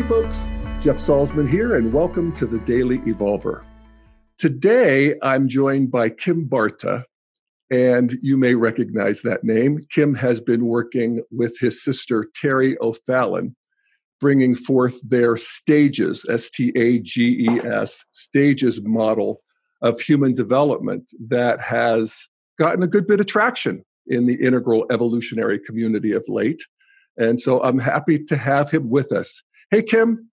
Hey, folks, Jeff Salzman here, and welcome to the Daily Evolver. Today, I'm joined by Kim Barta, and you may recognize that name. Kim has been working with his sister, Terri O'Fallon, bringing forth their stages, S T A G E S, stages model of human development that has gotten a good bit of traction in the integral evolutionary community of late. And so I'm happy to have him with us. Hey, Kim.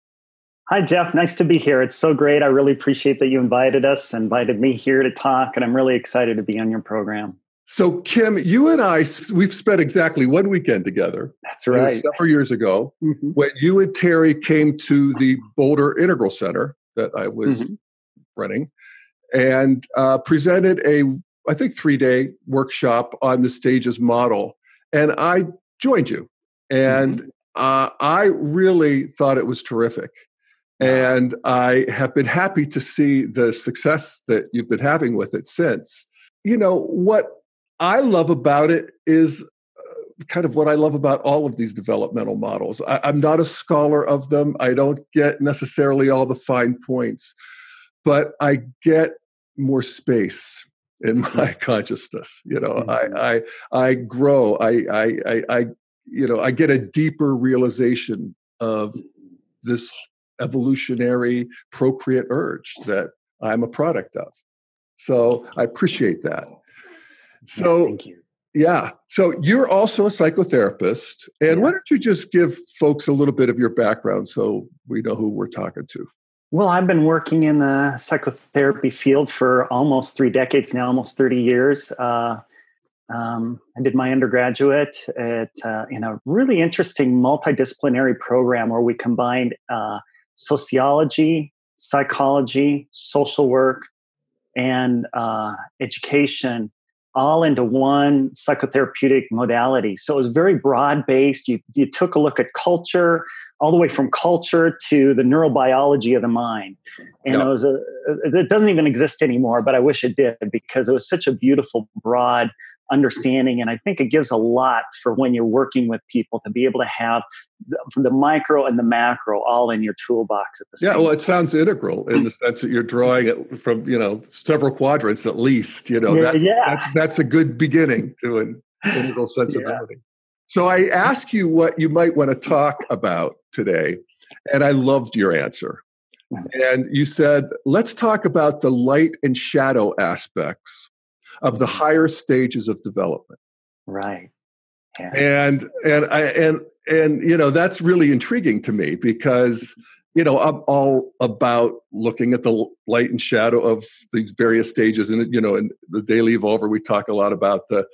Hi, Jeff. Nice to be here. It's so great. I really appreciate that you invited us, invited me here to talk, and I'm really excited to be on your program. So, Kim, you and I, we've spent exactly one weekend together. That's right. Several years ago, mm-hmm. when you and Terri came to the Boulder Integral Center that I was mm-hmm. running and uh, presented a, I think, three day workshop on the stages model. And I joined you. And mm-hmm uh, I really thought it was terrific. And I have been happy to see the success that you've been having with it since. You know, what I love about it is uh, kind of what I love about all of these developmental models. I, I'm not a scholar of them, I don't get necessarily all the fine points, but I get more space in my mm-hmm. consciousness you know mm-hmm. i i i grow I, I i you know, I get a deeper realization of this evolutionary procreate urge that I'm a product of. So I appreciate that. So, thank you. Yeah. So you're also a psychotherapist. And why don't you just give folks a little bit of your background so we know who we're talking to? Well, I've been working in the psychotherapy field for almost three decades now, almost 30 years. Uh, um, I did my undergraduate at uh, in a really interesting multidisciplinary program where we combined uh, sociology, psychology, social work, and uh, education all into one psychotherapeutic modality. So it was very broad based. You, you took a look at culture, all the way from culture to the neurobiology of the mind. And yep. it was a, it doesn't even exist anymore, but I wish it did because it was such a beautiful, broad understanding. And I think it gives a lot for when you're working with people to be able to have the, the micro and the macro all in your toolbox at the same time. Yeah, well, it sounds integral in the sense that you're drawing it from, you know, several quadrants at least, you know, yeah, that's, yeah. that's, that's a good beginning to an integral sensibility. Yeah. So I ask you what you might want to talk about today, and I loved your answer. Mm-hmm. And you said, let's talk about the light and shadow aspects of the mm. higher stages of development. Right. Yeah. And and I and and you know that's really intriguing to me because you know I'm all about looking at the light and shadow of these various stages and you know in the daily evolver we talk a lot about the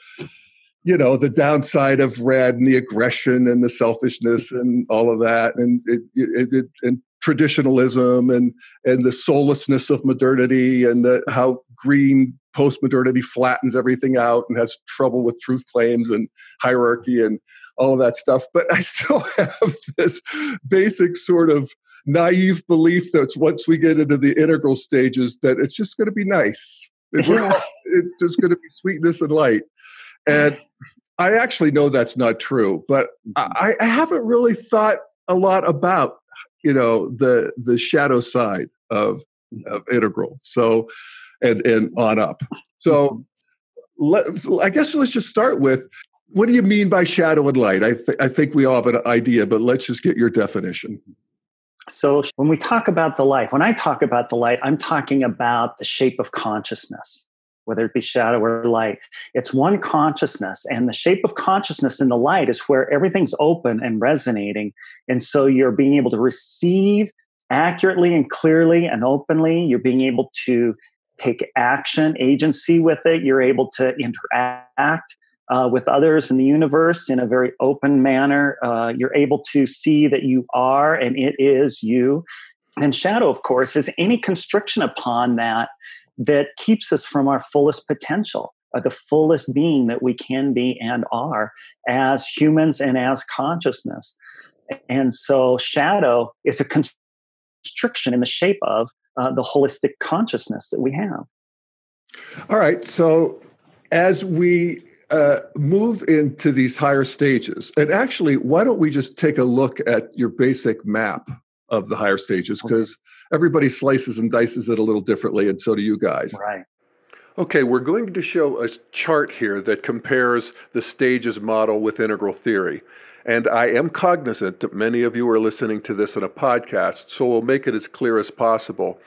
you know the downside of red and the aggression and the selfishness and all of that and it, it, it, and traditionalism and and the soullessness of modernity and the how green post-modernity flattens everything out and has trouble with truth claims and hierarchy and all of that stuff but i still have this basic sort of naive belief that once we get into the integral stages that it's just going to be nice it's, it's just going to be sweetness and light and i actually know that's not true but. I, I haven't really thought a lot about you know the the shadow side of of integral so and and on up. So mm-hmm. let, i guess let's just start with what do you mean by shadow and light? I, th- I think we all have an idea but let's just get your definition. So when we talk about the light when i talk about the light i'm talking about the shape of consciousness whether it be shadow or light. It's one consciousness, and the shape of consciousness in the light is where everything's open and resonating. And so you're being able to receive accurately and clearly and openly. You're being able to take action, agency with it. You're able to interact uh, with others in the universe in a very open manner. Uh, you're able to see that you are and it is you. And shadow, of course, is any constriction upon that that keeps us from our fullest potential, uh, the fullest being that we can be and are as humans and as consciousness. And so, shadow is a constriction in the shape of uh, the holistic consciousness that we have. All right. So, as we uh, move into these higher stages, and actually, why don't we just take a look at your basic map of the higher stages because everybody slices and dices it a little differently, and so do you guys. Right. Okay, we're going to show a chart here that compares the stages model with integral theory. And I am cognizant that many of you are listening to this in a podcast, so we'll make it as clear as possible.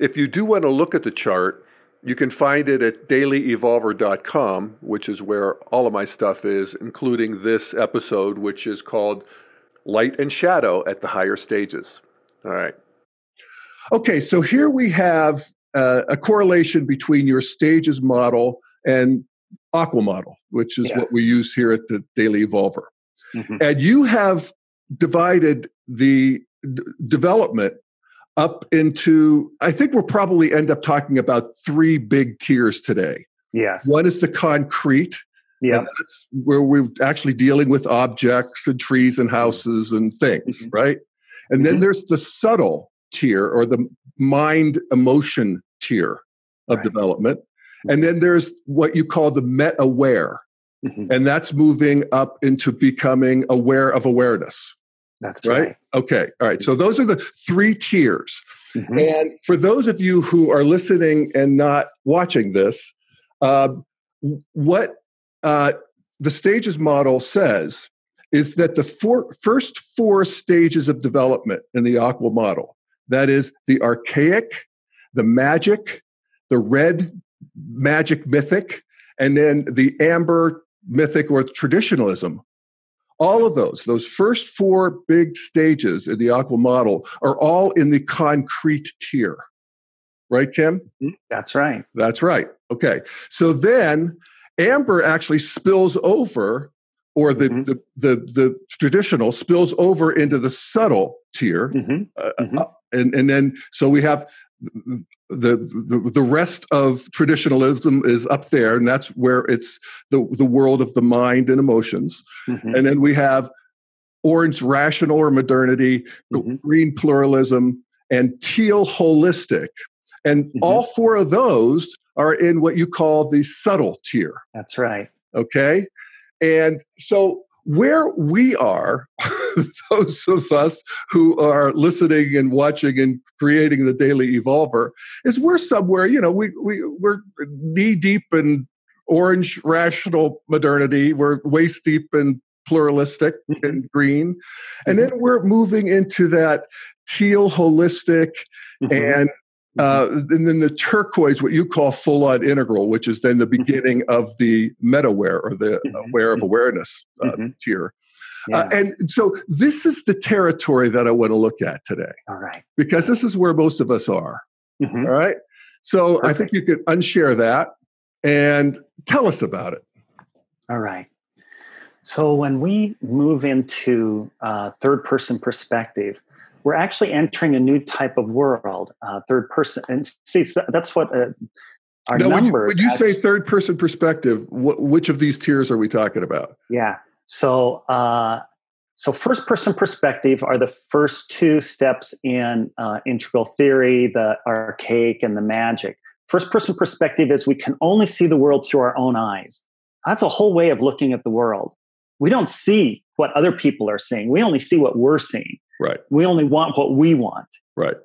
If you do want to look at the chart, you can find it at dailyevolver.com, which is where all of my stuff is, including this episode, which is called Light and Shadow at the Higher Stages. All right. Okay, so here we have uh, a correlation between your stages model and AQAL model, which is what we use here at the Daily Evolver. Mm-hmm. And you have divided the d- development up into, I think we'll probably end up talking about three big tiers today. Yes. One is the concrete. Yeah. That's where we're actually dealing with objects and trees and houses and things, mm-hmm. right? And mm-hmm. then there's the subtle tier or the mind emotion tier of right. development. Mm-hmm. And then there's what you call the meta aware. Mm-hmm. And that's moving up into becoming aware of awareness. That's right. right. Okay. All right. So those are the three tiers. Mm-hmm. And for those of you who are listening and not watching this, uh, what uh, the stages model says is that the four, first four stages of development in the AQAL model that is the archaic the magic the red magic mythic and then the amber mythic or traditionalism all of those, those first four big stages in the AQAL model are all in the concrete tier. Right, Kim? Mm-hmm. That's right. That's right. Okay. So then amber actually spills over, or the, mm-hmm. the, the, the, traditional spills over into the subtle tier. Mm-hmm. Uh, mm-hmm. uh, and, and then, so we have the, the the rest of traditionalism is up there, and that's where it's the the world of the mind and emotions. Mm-hmm. And then we have orange rational or modernity, mm-hmm. green pluralism, and teal holistic. And mm-hmm. all four of those are in what you call the subtle tier. That's right. Okay. And so where we are, those of us who are listening and watching and creating the Daily Evolver, is we're somewhere, you know, we, we, we're knee deep in orange rational modernity, we're waist deep in pluralistic mm-hmm. and green. And then we're moving into that teal holistic mm-hmm. and uh, and then the turquoise, what you call full on integral, which is then the mm-hmm. beginning of the meta-aware or the mm-hmm. aware of mm-hmm. awareness uh, mm-hmm. tier. Uh, yeah. Uh, and so this is the territory that I want to look at today. All right. Because this is where most of us are. Mm-hmm. All right. So Perfect. I think you could unshare that and tell us about it. All right. So when we move into uh, third person perspective, we're actually entering a new type of world, uh, third person. And see, that's what uh, our now, numbers. When you, when you say third person perspective, wh- which of these tiers are we talking about? Yeah. So, uh, so first person perspective are the first two steps in uh, integral theory, the archaic and the magic. First person perspective is we can only see the world through our own eyes. That's a whole way of looking at the world. We don't see what other people are seeing. We only see what we're seeing. Right. We only want what we want. Right.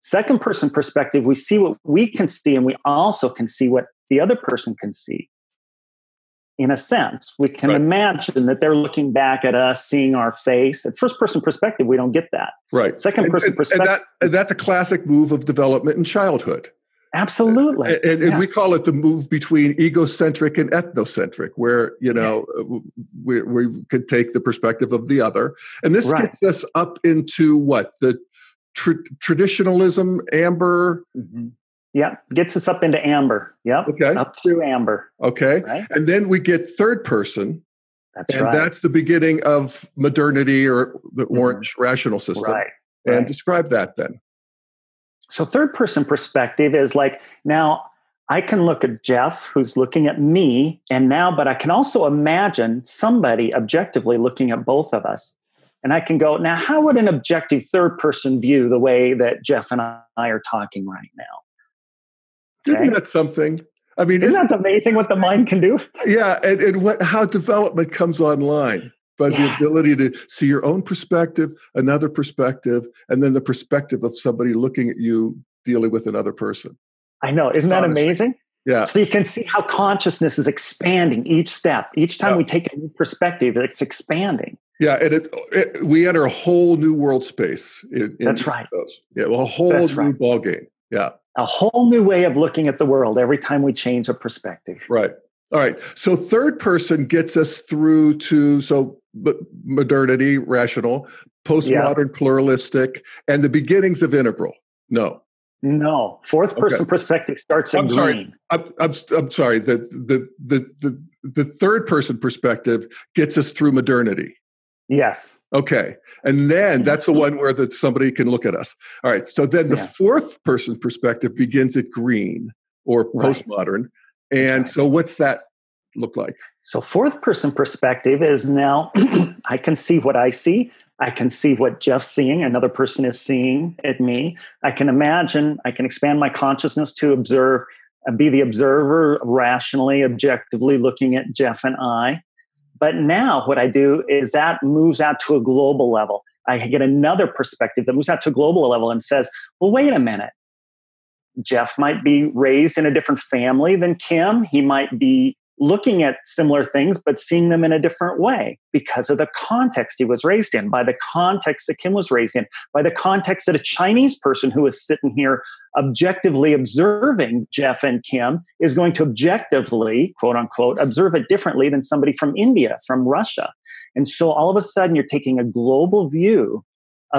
Second person perspective, we see what we can see and we also can see what the other person can see. In a sense, we can right. imagine that they're looking back at us, seeing our face. At first person perspective, we don't get that. Right. Second person and, perspective. And, that, and that's a classic move of development in childhood. Absolutely. And, and, and we call it the move between egocentric and ethnocentric, where, you know, yeah. we, we could take the perspective of the other. And this right. gets us up into what? The tr- traditionalism, amber. Mm-hmm. Yeah, gets us up into amber. Yep. Okay. Up through amber. Okay. Right? And then we get third person. That's and right. that's the beginning of modernity or the mm-hmm. orange rational system. Right. And right. describe that then. So, third person perspective is like now I can look at Jeff who's looking at me, and now, but I can also imagine somebody objectively looking at both of us. And I can go, now, how would an objective third person view the way that Jeff and I are talking right now? Okay? Isn't that something? I mean, isn't, isn't that amazing what the mind can do? Yeah, and, and what how development comes online. But yeah. the ability to see your own perspective, another perspective, and then the perspective of somebody looking at you dealing with another person. I know. Isn't that amazing? Yeah. So you can see how consciousness is expanding each step. Each time yeah. we take a new perspective, it's expanding. Yeah, and it, it, we enter a whole new world space. In, That's right. Those. Yeah, well, a whole That's new right. ball game. Yeah, a whole new way of looking at the world every time we change a perspective. Right. All right. So third person gets us through to so modernity, rational, postmodern, yeah. pluralistic, and the beginnings of integral. No. No, fourth person okay. perspective starts in I'm green. Sorry. I'm, I'm, I'm sorry. The, the, the, the, the third person perspective gets us through modernity. Yes. Okay. And then that's the mm-hmm. one where that somebody can look at us. All right. So then the yeah. fourth person perspective begins at green or postmodern. Right. And right. so what's that look like? So fourth person perspective is now I can see what I see. I can see what Jeff's seeing, another person is seeing at me. I can imagine, I can expand my consciousness to observe, uh, be the observer rationally, objectively looking at Jeff and I. But now what I do is that moves out to a global level. I get another perspective that moves out to a global level and says, well, wait a minute. Jeff might be raised in a different family than Kim. He might be looking at similar things, but seeing them in a different way because of the context he was raised in, by the context that Kim was raised in, by the context that a Chinese person who is sitting here objectively observing Jeff and Kim is going to objectively, quote unquote, observe it differently than somebody from India, from Russia. And so all of a sudden you're taking a global view.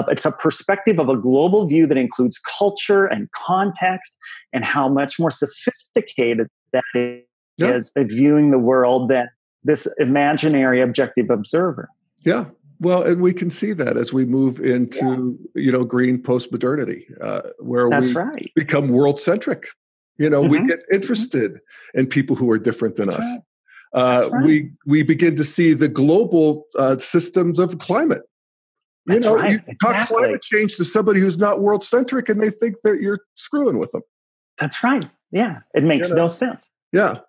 It's a perspective of a global view that includes culture and context and how much more sophisticated that is yeah. is viewing the world that this imaginary objective observer. Yeah. Well, and we can see that as we move into, yeah. you know, green post-modernity, uh, where That's we right. become world-centric. You know, mm-hmm. we get interested mm-hmm. in people who are different than That's us. Right. Uh, right. We we begin to see the global uh, systems of climate. You That's know, right. you talk exactly. climate change to somebody who's not world centric, and they think that you're screwing with them. That's right. Yeah, it makes you know? no sense. Yeah.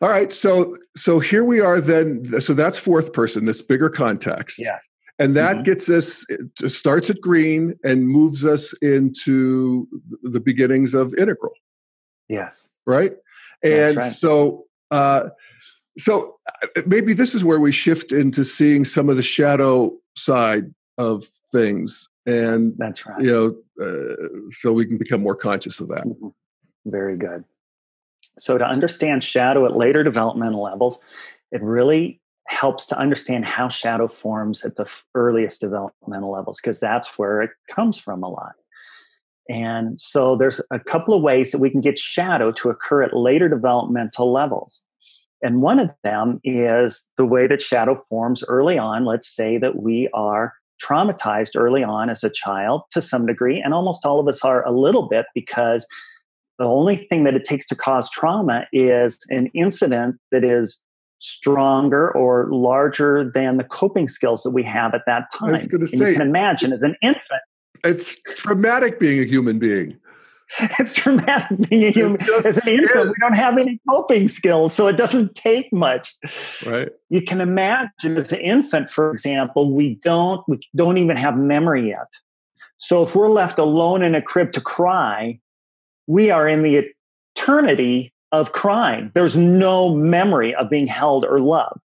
All right. So so here we are then. So that's fourth person, this bigger context. Yeah. And that mm-hmm. gets us starts at green and moves us into the beginnings of integral. Yes. Right. And right. so uh, so uh, maybe this is where we shift into seeing some of the shadow side of things and that's right you know uh, so we can become more conscious of that mm-hmm. very good so, to understand shadow at later developmental levels, it really helps to understand how shadow forms at the earliest developmental levels, because that's where it comes from a lot. And so, there's a couple of ways that we can get shadow to occur at later developmental levels. And one of them is the way that shadow forms early on. Let's say that we are traumatized early on as a child to some degree, and almost all of us are a little bit because the only thing that it takes to cause trauma is an incident that is stronger or larger than the coping skills that we have at that time. I was going to say, you can imagine as an infant. It's traumatic being a human being. it's traumatic being a human. As an infant, is. we don't have any coping skills, so it doesn't take much. Right. You can imagine as an infant, for example, we don't we don't even have memory yet. So if we're left alone in a crib to cry, we are in the eternity of crying. There's no memory of being held or loved.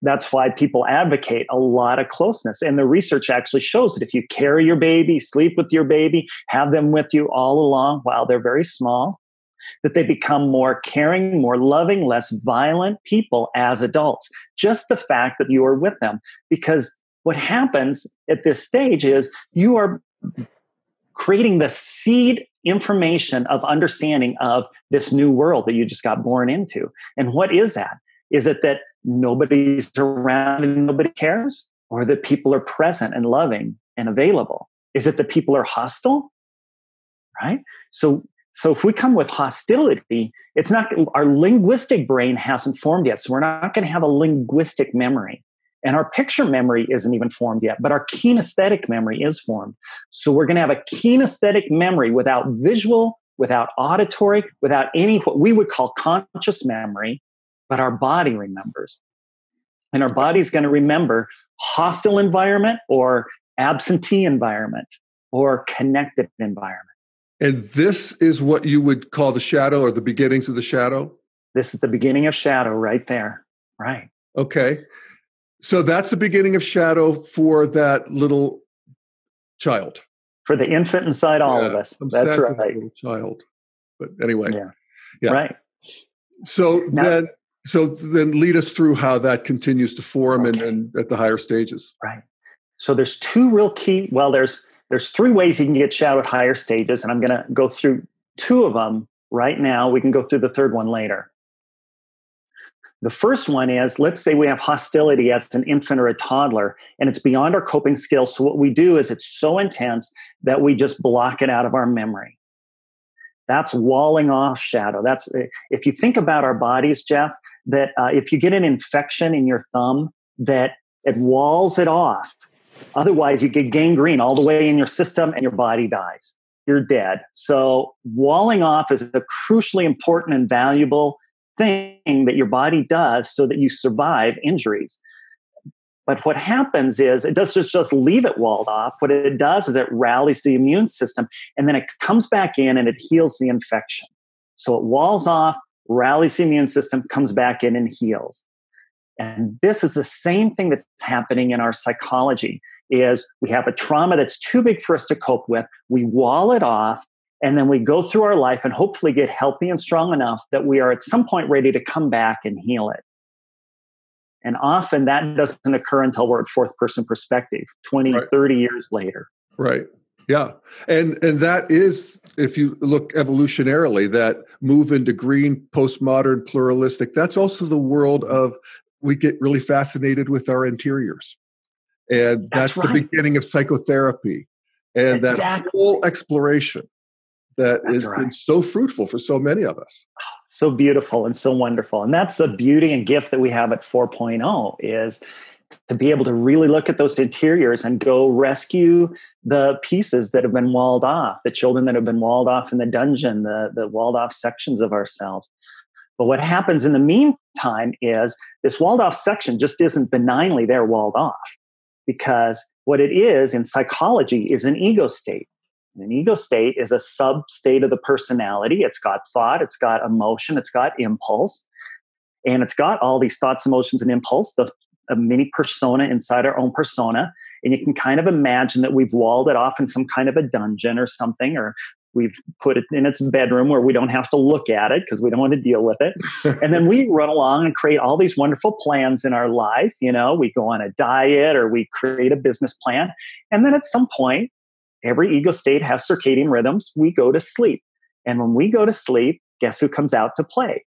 That's why people advocate a lot of closeness. And the research actually shows that if you carry your baby, sleep with your baby, have them with you all along while they're very small, that they become more caring, more loving, less violent people as adults. Just the fact that you are with them. Because what happens at this stage is you are creating the seed information of understanding of this new world that you just got born into. And what is that? Is it that nobody's around and nobody cares? Or that people are present and loving and available? Is it that people are hostile? Right? So so if we come with hostility, it's not our linguistic brain hasn't formed yet. So we're not going to have a linguistic memory. And our picture memory isn't even formed yet, but our kinesthetic memory is formed. So we're going to have a kinesthetic memory without visual, without auditory, without any what we would call conscious memory, but our body remembers. And our body's going to remember hostile environment or absentee environment or connected environment. And this is what you would call the shadow or the beginnings of the shadow? This is the beginning of shadow right there. Right. Okay. So that's the beginning of shadow for that little child. For the infant inside all yeah, of us. I'm that's right. little child. But anyway. Yeah. yeah. Right. So now, then so then lead us through how that continues to form okay. and, and at the higher stages. Right. So there's two real key well there's there's three ways you can get shadow at higher stages, and I'm going to go through two of them right now. We can go through the third one later. The first one is let's say we have hostility as an infant or a toddler, and it's beyond our coping skills. So, what we do is it's so intense that we just block it out of our memory. That's walling off shadow. That's if you think about our bodies, Jeff, that uh, if you get an infection in your thumb, that it walls it off Otherwise, you get gangrene all the way in your system and your body dies. You're dead. So, walling off is a crucially important and valuable thing that your body does so that you survive injuries. But what happens is it does just, just leave it walled off. What it does is it rallies the immune system and then it comes back in and it heals the infection. So it walls off, rallies the immune system, comes back in and heals. And this is the same thing that's happening in our psychology is we have a trauma that's too big for us to cope with. We wall it off and then we go through our life and hopefully get healthy and strong enough that we are at some point ready to come back and heal it. And often that doesn't occur until we're at fourth person perspective, 20, right. 30 years later. Right. Yeah. And and that is if you look evolutionarily that move into green postmodern pluralistic that's also the world of we get really fascinated with our interiors. And that's, that's right. the beginning of psychotherapy. And exactly. that whole exploration that that's has right. been so fruitful for so many of us. So beautiful and so wonderful. And that's the beauty and gift that we have at 4.0 is to be able to really look at those interiors and go rescue the pieces that have been walled off, the children that have been walled off in the dungeon, the, the walled off sections of ourselves. But what happens in the meantime is this walled off section just isn't benignly there walled off because what it is in psychology is an ego state. An ego state is a sub state of the personality. It's got thought, it's got emotion, it's got impulse, and it's got all these thoughts, emotions, and impulse, the a mini persona inside our own persona. And you can kind of imagine that we've walled it off in some kind of a dungeon or something, or We've put it in its bedroom where we don't have to look at it because we don't want to deal with it. and then we run along and create all these wonderful plans in our life. You know, we go on a diet or we create a business plan. And then at some point, every ego state has circadian rhythms. We go to sleep. And when we go to sleep, guess who comes out to play?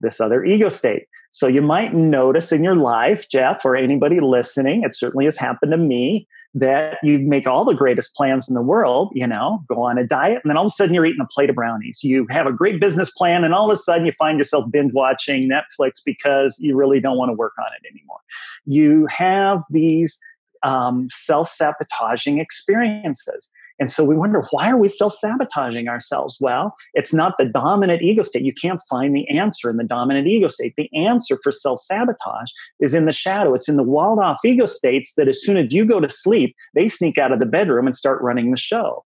This other ego state. So you might notice in your life, Jeff, or anybody listening, it certainly has happened to me, that you make all the greatest plans in the world, you know, go on a diet, and then all of a sudden you're eating a plate of brownies. You have a great business plan, and all of a sudden you find yourself binge watching Netflix because you really don't want to work on it anymore. You have these um, self sabotaging experiences. And so we wonder why are we self sabotaging ourselves? Well, it's not the dominant ego state. You can't find the answer in the dominant ego state. The answer for self sabotage is in the shadow. It's in the walled off ego states that as soon as you go to sleep, they sneak out of the bedroom and start running the show.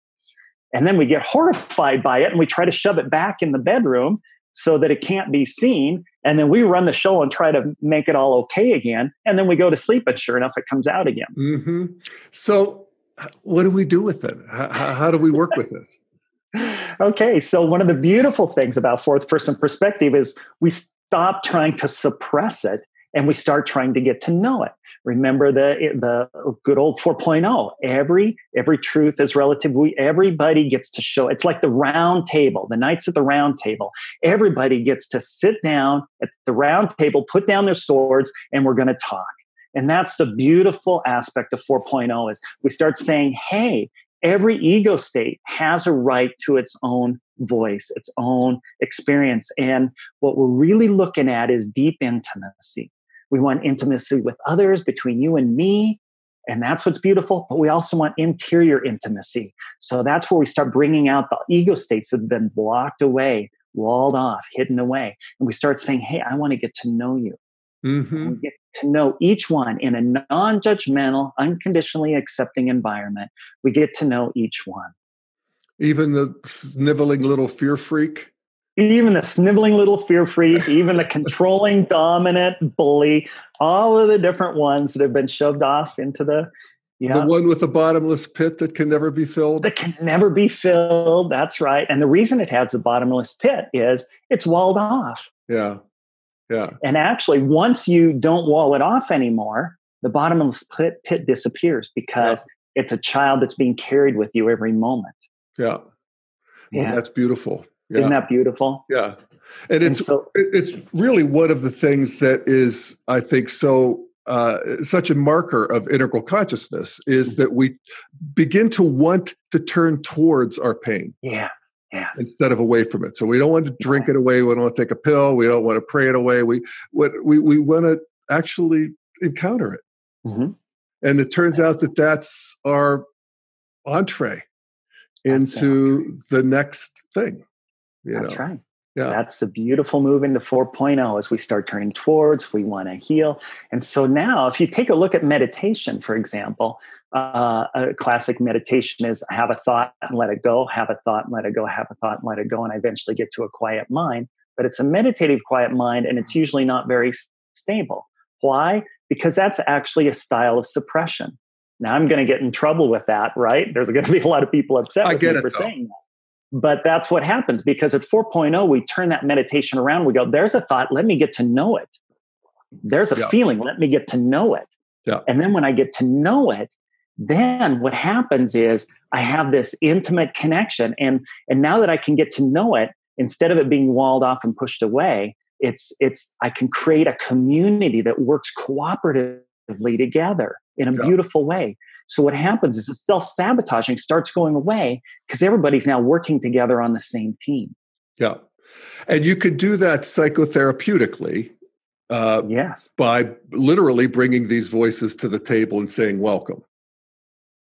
And then we get horrified by it and we try to shove it back in the bedroom so that it can't be seen. And then we run the show and try to make it all okay again. And then we go to sleep, and sure enough, it comes out again. Mm-hmm. So what do we do with it? How, how do we work with this? okay, so one of the beautiful things about fourth person perspective is we stop trying to suppress it and we start trying to get to know it. Remember the eh, the good old 4.0. Every every truth is relative. We everybody gets to show. It's like the round table, the knights at the round table. Everybody gets to sit down at the round table, put down their swords, and we're going to talk. And that's the beautiful aspect of 4.0 is we start saying, hey, every ego state has a right to its own voice, its own experience. And what we're really looking at is deep intimacy. We want intimacy with others between you and me. And that's what's beautiful. But we also want interior intimacy. So that's where we start bringing out the ego states that have been blocked away, walled off, hidden away. And we start saying, hey, I want to get to know you. Mm-hmm. We get to know each one in a non judgmental, unconditionally accepting environment. We get to know each one. Even the sniveling little fear freak? Even the sniveling little fear freak, even the controlling, dominant bully, all of the different ones that have been shoved off into the yeah. The one with the bottomless pit that can never be filled? That can never be filled. That's right. And the reason it has a bottomless pit is it's walled off. Yeah. Yeah. And actually, once you don't wall it off anymore, the bottomless pit, pit disappears because yeah. it's a child that's being carried with you every moment. Yeah. Yeah. Well, that's beautiful. Yeah. Isn't that beautiful? Yeah. And it's and so, it's really one of the things that is, I think, so uh, such a marker of integral consciousness is mm-hmm. that we begin to want to turn towards our pain. Yeah. Yeah. Instead of away from it. So we don't want to drink it away. We don't want to take a pill. We don't want to pray it away. We what we, we want to actually encounter it. Mm-hmm. And it turns out that that's our entree into the next thing. That's know? right. Yeah. That's the beautiful move into 4.0 as we start turning towards, we want to heal. And so now, if you take a look at meditation, for example, uh, a classic meditation is have a thought and let it go, have a thought and let it go, have a thought and let it go, and I eventually get to a quiet mind. But it's a meditative quiet mind, and it's usually not very stable. Why? Because that's actually a style of suppression. Now I'm going to get in trouble with that, right? There's going to be a lot of people upset with me for though. saying that. But that's what happens because at 4.0, we turn that meditation around. We go, there's a thought, let me get to know it. There's a yeah. feeling, let me get to know it. Yeah. And then when I get to know it, then what happens is I have this intimate connection. And, and now that I can get to know it, instead of it being walled off and pushed away, it's, it's, I can create a community that works cooperatively together in a yeah. beautiful way. So what happens is the self-sabotaging starts going away because everybody's now working together on the same team. Yeah. And you could do that psychotherapeutically. Uh, yes. By literally bringing these voices to the table and saying, welcome.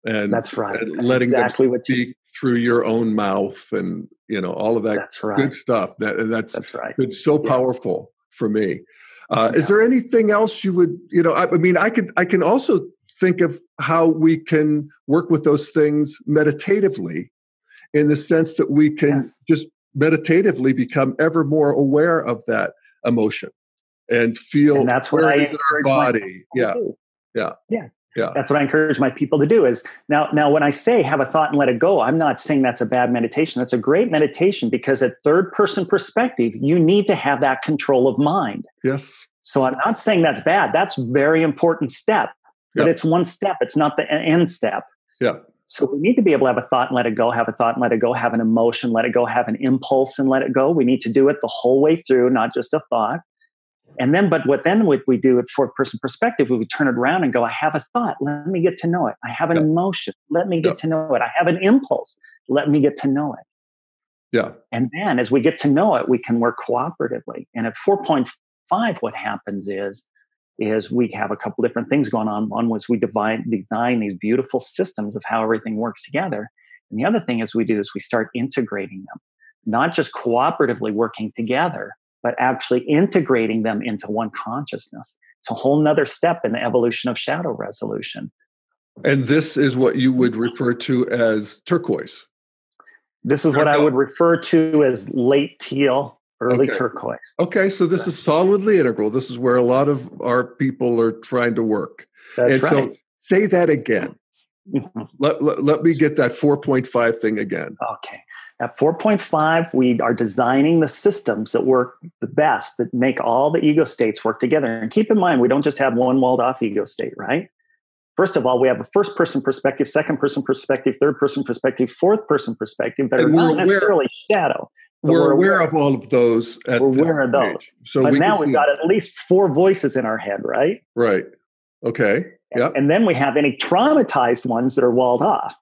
And that's right. And letting exactly them speak you, through your own mouth and, you know, all of that that's right. good stuff. That, that's, that's right. It's so powerful yeah. for me. Uh, yeah. Is there anything else you would, you know, I, I mean, I could, I can also think of how we can work with those things meditatively in the sense that we can yes. just meditatively become ever more aware of that emotion and feel and that's what I in our body. Yeah. Yeah. Yeah. Yeah. That's what I encourage my people to do is now now when I say have a thought and let it go, I'm not saying that's a bad meditation. That's a great meditation because at third person perspective, you need to have that control of mind. Yes. So I'm not saying that's bad. That's very important step but it's one step it's not the end step. Yeah. So we need to be able to have a thought and let it go have a thought and let it go have an emotion let it go have an impulse and let it go. We need to do it the whole way through not just a thought. And then but what then what we do at fourth person perspective we would turn it around and go i have a thought let me get to know it. I have an emotion let me get to know it. I have an impulse let me get to know it. Yeah. And then as we get to know it we can work cooperatively. And at 4.5 what happens is is we have a couple different things going on. One was we divide, design these beautiful systems of how everything works together. And the other thing is we do is we start integrating them, not just cooperatively working together, but actually integrating them into one consciousness. It's a whole nother step in the evolution of shadow resolution. And this is what you would refer to as turquoise. This is what I would refer to as late teal early okay. turquoise. Okay, so this is solidly integral. This is where a lot of our people are trying to work. That's and right. so say that again. Mm-hmm. Let, let, let, me get that 4.5 thing again. Okay. At 4.5, we are designing the systems that work the best, that make all the ego states work together. And keep in mind, we don't just have one walled off ego state, right? First of all, we have a first person perspective, second person perspective, third person perspective, fourth person perspective that and are not necessarily shadow we're, aware of all of those. we're aware of those. So but we now we've got at least four voices in our head, right? Right. Okay. Yeah. And then we have any traumatized ones that are walled off.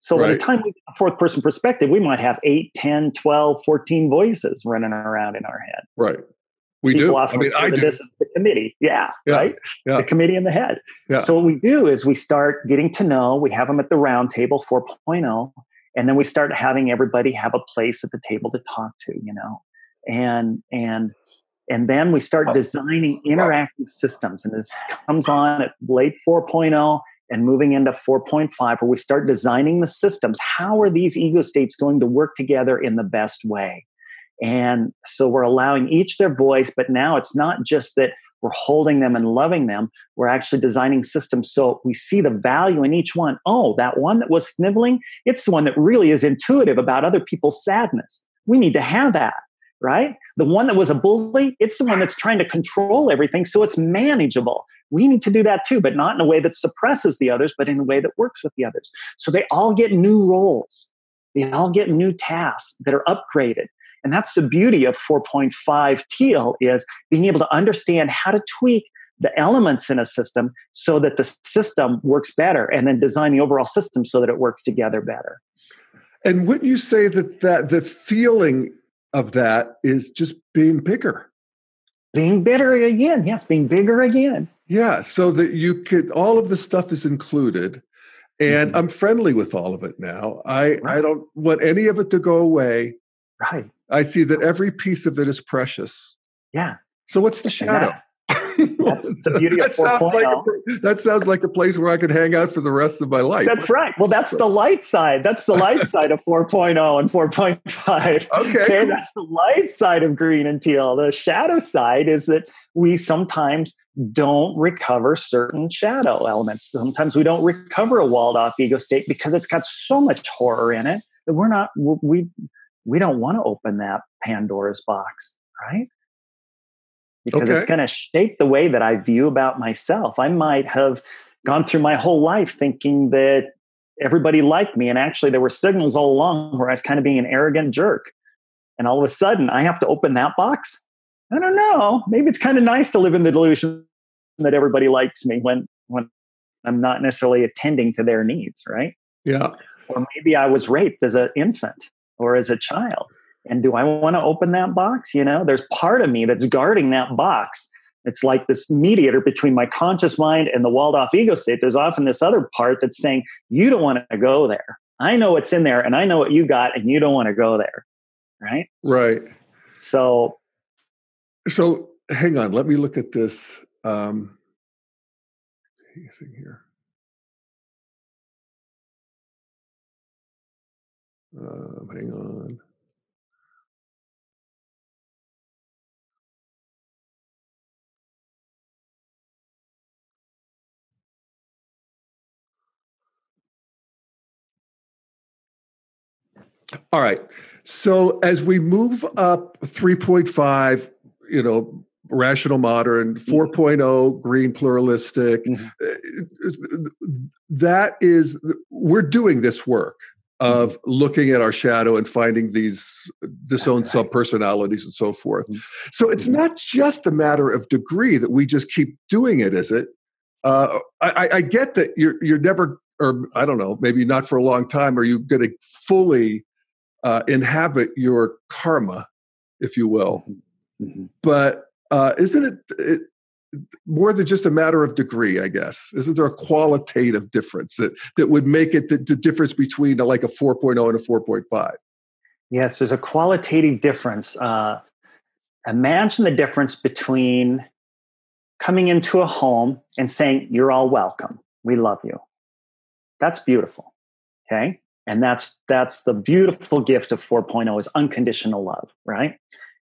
So right. by the time we get a fourth person perspective, we might have 8, 10, 12, 14 voices running around in our head. Right. We People do. I mean, I do. This is the committee. Yeah, yeah. Right. Yeah. The committee in the head. Yeah. So what we do is we start getting to know, we have them at the round table 4.0 and then we start having everybody have a place at the table to talk to you know and and And then we start designing interactive systems. And this comes on at late 4.0 and moving into 4.5, where we start designing the systems. How are these ego states going to work together in the best way? And so we're allowing each their voice, but now it's not just that we're holding them and loving them. We're actually designing systems so we see the value in each one. Oh, that one that was sniveling, it's the one that really is intuitive about other people's sadness. We need to have that, right? The one that was a bully, it's the one that's trying to control everything so it's manageable. We need to do that too, but not in a way that suppresses the others, but in a way that works with the others. So they all get new roles. They all get new tasks that are upgraded. And that's the beauty of 4.5 teal is being able to understand how to tweak the elements in a system so that the system works better and then design the overall system so that it works together better. And wouldn't you say that, that the feeling of that is just being bigger? Being bigger again, yes, being bigger again. Yeah, so that you could all of the stuff is included and mm-hmm. I'm friendly with all of it now. I right. I don't want any of it to go away. Right. I see that every piece of it is precious. Yeah. So what's the shadow? That's the beauty of 4.0. Like a, that sounds like a place where I could hang out for the rest of my life. That's right. Well, that's the light side. That's the light side of 4.0 and 4.5. Okay. okay cool. That's the light side of green and teal. The shadow side is that we sometimes don't recover certain shadow elements. Sometimes we don't recover a walled off ego state because it's got so much horror in it that we're not, we, we don't want to open that Pandora's box, right? because okay. it's going to shape the way that I view about myself. I might have gone through my whole life thinking that everybody liked me, and actually there were signals all along where I was kind of being an arrogant jerk. And all of a sudden, I have to open that box. I don't know. Maybe it's kind of nice to live in the delusion that everybody likes me when when I'm not necessarily attending to their needs, right? Yeah. Or maybe I was raped as an infant or as a child and do I want to open that box? You know, there's part of me that's guarding that box. It's like this mediator between my conscious mind and the walled off ego state. There's often this other part that's saying, you don't want to go there. I know what's in there and I know what you got and you don't want to go there. Right? Right. So, so hang on. Let me look at this. Um, thing here. Um, hang on. All right. So as we move up 3.5, you know, rational modern, mm-hmm. 4.0 green pluralistic, mm-hmm. Uh, that is, we're doing this work of mm-hmm. looking at our shadow and finding these disowned right. subpersonalities and so forth. Mm-hmm. So it's mm-hmm. not just a matter of degree that we just keep doing it, is it? Uh, I, I, get that you're you're never, or I don't know, maybe not for a long time. Are you going to fully uh, inhabit your karma, if you will. Mm-hmm. mm-hmm. But uh, isn't it, it, more than just a matter of degree? I guess isn't there a qualitative difference that that would make it the, the difference between a, like a 4.0 and a 4.5? Yes, there's a qualitative difference. Uh, imagine the difference between coming into a home and saying, You're all welcome. We love you. That's beautiful. Okay and that's that's the beautiful gift of 4.0 is unconditional love right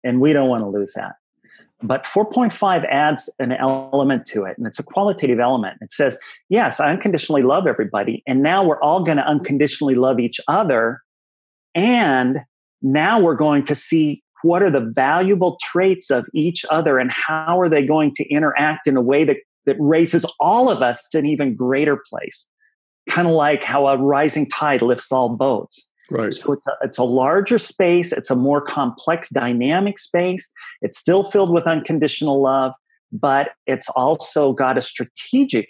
and we don't want to lose that but 4.5 adds an element to it and it's a qualitative element it says yes i unconditionally love everybody and now we're all going to unconditionally love each other and now we're going to see what are the valuable traits of each other and how are they going to interact in a way that, that raises all of us to an even greater place kind of like how a rising tide lifts all boats. Right. So it's a, it's a larger space. It's a more complex, dynamic space. It's still filled with unconditional love, but it's also got a strategic,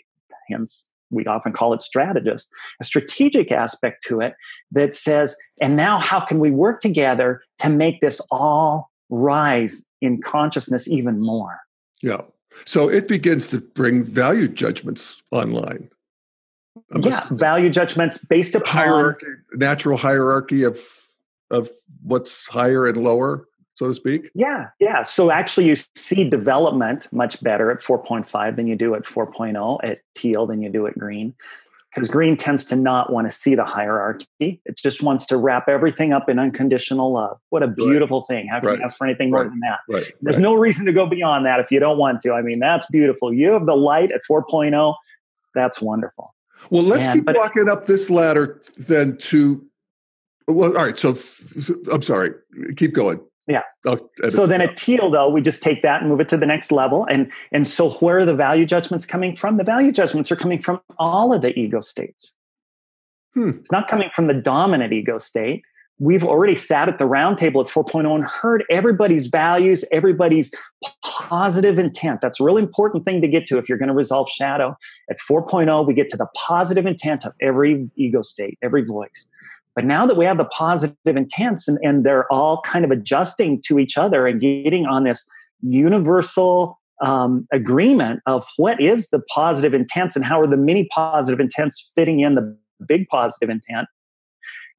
hence we often call it strategist, a strategic aspect to it that says, and now how can we work together to make this all rise in consciousness even more? Yeah. So it begins to bring value judgments online. Yeah, value judgments based upon hierarchy, natural hierarchy of of what's higher and lower. so to speak? Yeah, yeah. So actually, you see development much better at 4.5 than you do at 4.0 at teal than you do at green. Because green tends to not want to see the hierarchy. It just wants to wrap everything up in unconditional love. What a beautiful right. thing. How can right. you ask for anything more right. than that? There's no reason to go beyond that if you don't want to. I mean, that's beautiful. You have the light at 4.0. That's wonderful. Well, let's keep walking up this ladder then to. Well, all right. So, I'm sorry. Keep going. Yeah. So then at teal though, we just take that and move it to the next level. And and so where are the value judgments coming from? The value judgments are coming from all of the ego states. Hmm. It's not coming from the dominant ego state. We've already sat at the round table at 4.0 and heard everybody's values, everybody's positive intent. That's a really important thing to get to if you're going to resolve shadow. At 4.0, we get to the positive intent of every ego state, every voice. But now that we have the positive intents and, and they're all kind of adjusting to each other and getting on this universal um, agreement of what is the positive intents and how are the many positive intents fitting in the big positive intent,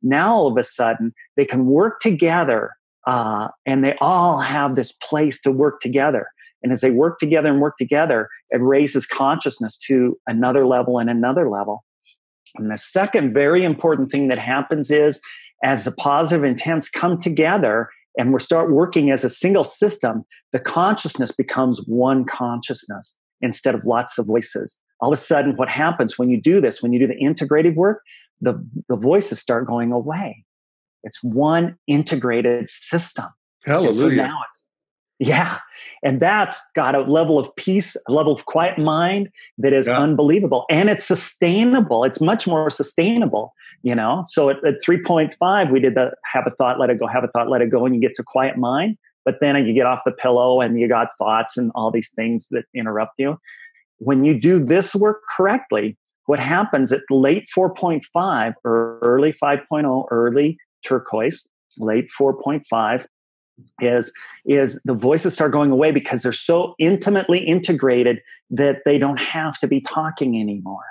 now all of a sudden they can work together uh, and they all have this place to work together. And as they work together and work together, it raises consciousness to another level and another level. And the second very important thing that happens is as the positive intents come together and we start working as a single system, the consciousness becomes one consciousness instead of lots of voices. All of a sudden, what happens when you do this, when you do the integrative work, the, the voices start going away. It's one integrated system. Hallelujah. So now it's yeah. And that's got a level of peace, a level of quiet mind that is yeah. unbelievable. And it's sustainable. It's much more sustainable, you know? So at, at 3.5, we did the have a thought, let it go, have a thought, let it go, and you get to quiet mind. But then you get off the pillow and you got thoughts and all these things that interrupt you. When you do this work correctly, what happens at late 4.5 or early 5.0, early turquoise, late 4.5, is is the voices start going away because they're so intimately integrated that they don't have to be talking anymore.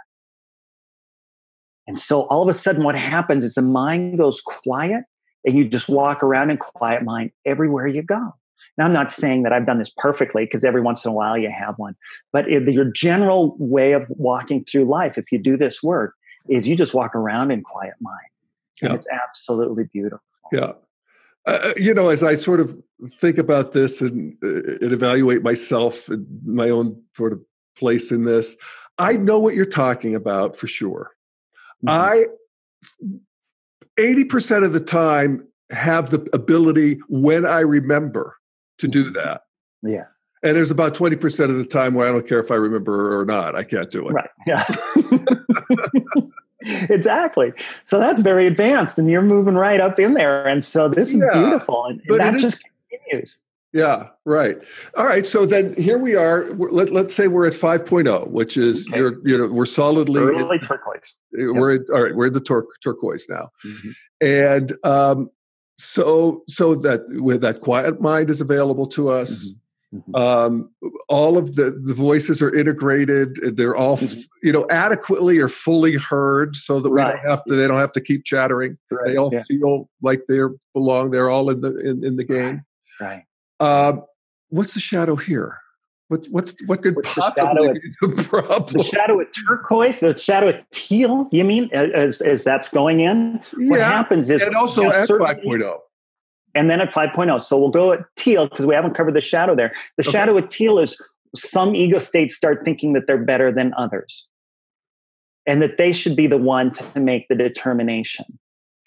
And so all of a sudden what happens is the mind goes quiet and you just walk around in quiet mind everywhere you go now i'm not saying that i've done this perfectly because every once in a while you have one but your general way of walking through life if you do this work is you just walk around in quiet mind and yeah. it's absolutely beautiful yeah uh, uh, you know, as I sort of think about this and, uh, and evaluate myself and my own sort of place in this, I know what you're talking about for sure. Mm-hmm. I, 80% of the time, have the ability when I remember to do that. Yeah. And there's about 20% of the time where I don't care if I remember or not. I can't do it. Right. Yeah. exactly. So that's very advanced, and you're moving right up in there. And so this is yeah, beautiful, and, and that just continues. Yeah, right. All right. So then here we are. Let, let's say we're at 5.0, which is okay. you're you know we're solidly early in, turquoise. We're yep. at, all right. We're in the tur- turquoise now, mm-hmm. and um, so so that with that quiet mind is available to us. Mm-hmm. Mm-hmm. Um, all of the, the voices are integrated. They're all, mm-hmm. you know, adequately or fully heard, so that right. we don't have to. They don't have to keep chattering. Right. They all yeah. feel like they belong. They're all in the in, in the game. Right. Uh, what's the shadow here? What's what's what could what's possibly the be the problem? The shadow at turquoise, the shadow at teal. You mean as as that's going in? What happens is and also at 5.0 and then at 5.0. So we'll go at teal because we haven't covered the shadow there. The okay. shadow at teal is some ego states start thinking that they're better than others and that they should be the one to make the determination.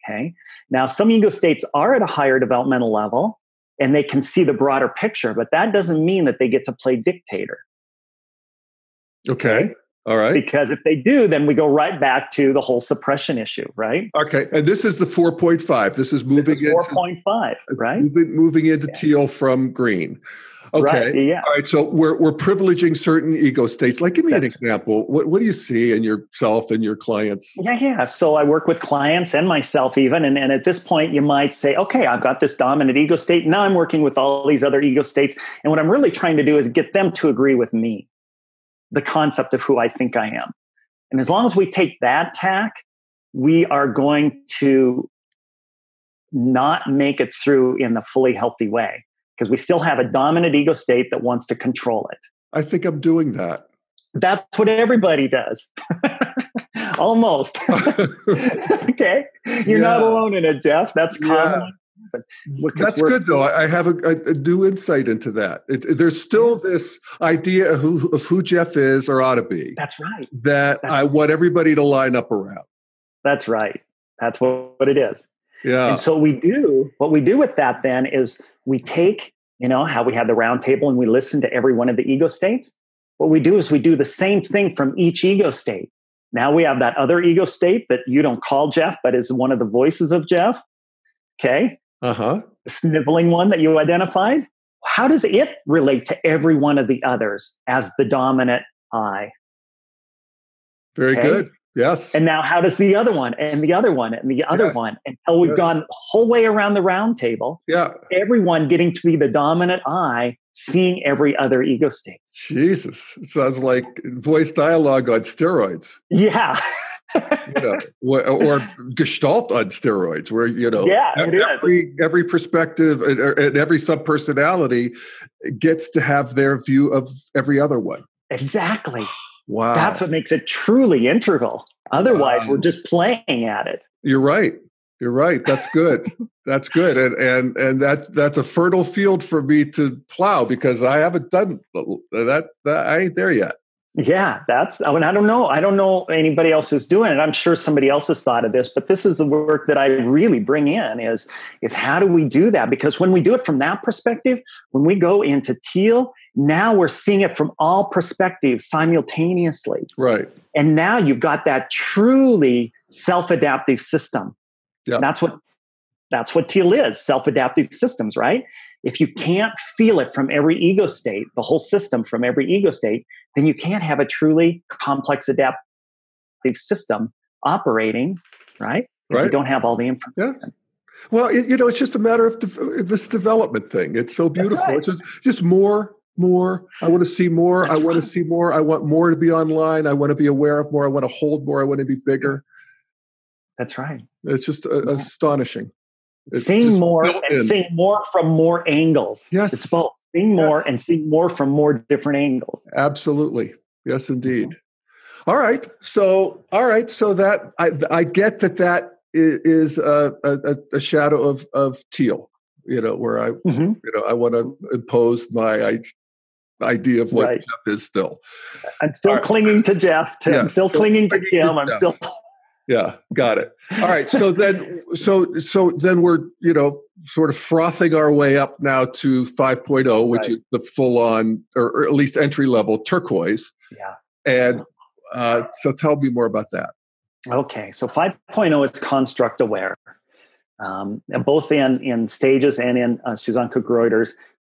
Okay. Now, some ego states are at a higher developmental level and they can see the broader picture, but that doesn't mean that they get to play dictator. Okay. All right. Because if they do, then we go right back to the whole suppression issue, right? Okay. And this is the 4.5. This is moving this is 4.5, right? Moving, moving into yeah. teal from green. Okay. Right, yeah. All right. So we're, we're privileging certain ego states. Like, give me That's an example. What, what do you see in yourself and your clients? Yeah, yeah. So I work with clients and myself even. And, and at this point, you might say, okay, I've got this dominant ego state. Now I'm working with all these other ego states. And what I'm really trying to do is get them to agree with me the concept of who I think I am. And as long as we take that tack, we are going to not make it through in a fully healthy way. Because we still have a dominant ego state that wants to control it. I think I'm doing that. That's what everybody does. Almost. okay. You're yeah. not alone in it, Jeff. That's common. Yeah. That's good, though. I have a, a, new insight into that. It, there's still this idea of who, of who, Jeff is or ought to be. That's right. That That's I want everybody to line up around. That's right. That's what, what it is. Yeah. And so we do what we do with that then is we take, you know, how we have the round table and we listen to every one of the ego states. What we do is we do the same thing from each ego state. Now we have that other ego state that you don't call Jeff, but is one of the voices of Jeff. Okay. Uh huh. Sniveling one that you identified. How does it relate to every one of the others as the dominant I? Very okay? good. Yes. And now, how does the other one and the other one and the other yes. one until we've yes. gone the whole way around the round table? Yeah. Everyone getting to be the dominant I, seeing every other ego state. Jesus. It sounds like voice dialogue on steroids. Yeah. you know, or, or, gestalt on steroids, where you know, yeah, every every perspective and, er, and every subpersonality gets to have their view of every other one. Exactly. Wow. That's what makes it truly integral. Otherwise, wow. we're just playing at it. You're right. You're right. That's good. that's good. And and and that that's a fertile field for me to plow because I haven't done that, that I ain't there yet. Yeah, that's I mean I don't know. I don't know anybody else who's doing it. I'm sure somebody else has thought of this, but this is the work that I really bring in is is how do we do that? Because when we do it from that perspective, when we go into teal, now we're seeing it from all perspectives simultaneously. Right. And now you've got that truly self-adaptive system. Yeah. That's what that's what teal is, self-adaptive systems, right? If you can't feel it from every ego state, the whole system from every ego state, then you can't have a truly complex adaptive system operating, right? Right. You don't have all the information. Yeah. Well, it, you know, it's just a matter of de- this development thing. It's so beautiful. Right. It's just, just more, more. I want to see more. That's I want right. to see more. I want more to be online. I want to be aware of more. I want to hold more. I want to be bigger. That's right. It's just uh, astonishing. It's seeing more and in. seeing more from more angles. Yes. It's both seeing more yes. and seeing more from more different angles. Absolutely. Yes, indeed. Mm-hmm. All right. So, all right. So that I, I get that that is a, a, a shadow of, of teal, you know, where I, mm-hmm. you know, I want to impose my idea of what right. Jeff is still. I'm still right. clinging to Jeff. Yes, I'm still, still clinging to Kim. I'm still yeah got it. All right so then so so then we're you know sort of frothing our way up now to 5.0 which right. is the full on or, or, at least entry level turquoise. Yeah. And uh, so tell me more about that. Okay so 5.0 is construct aware. Um, and both in in stages and in uh, Susanne Cook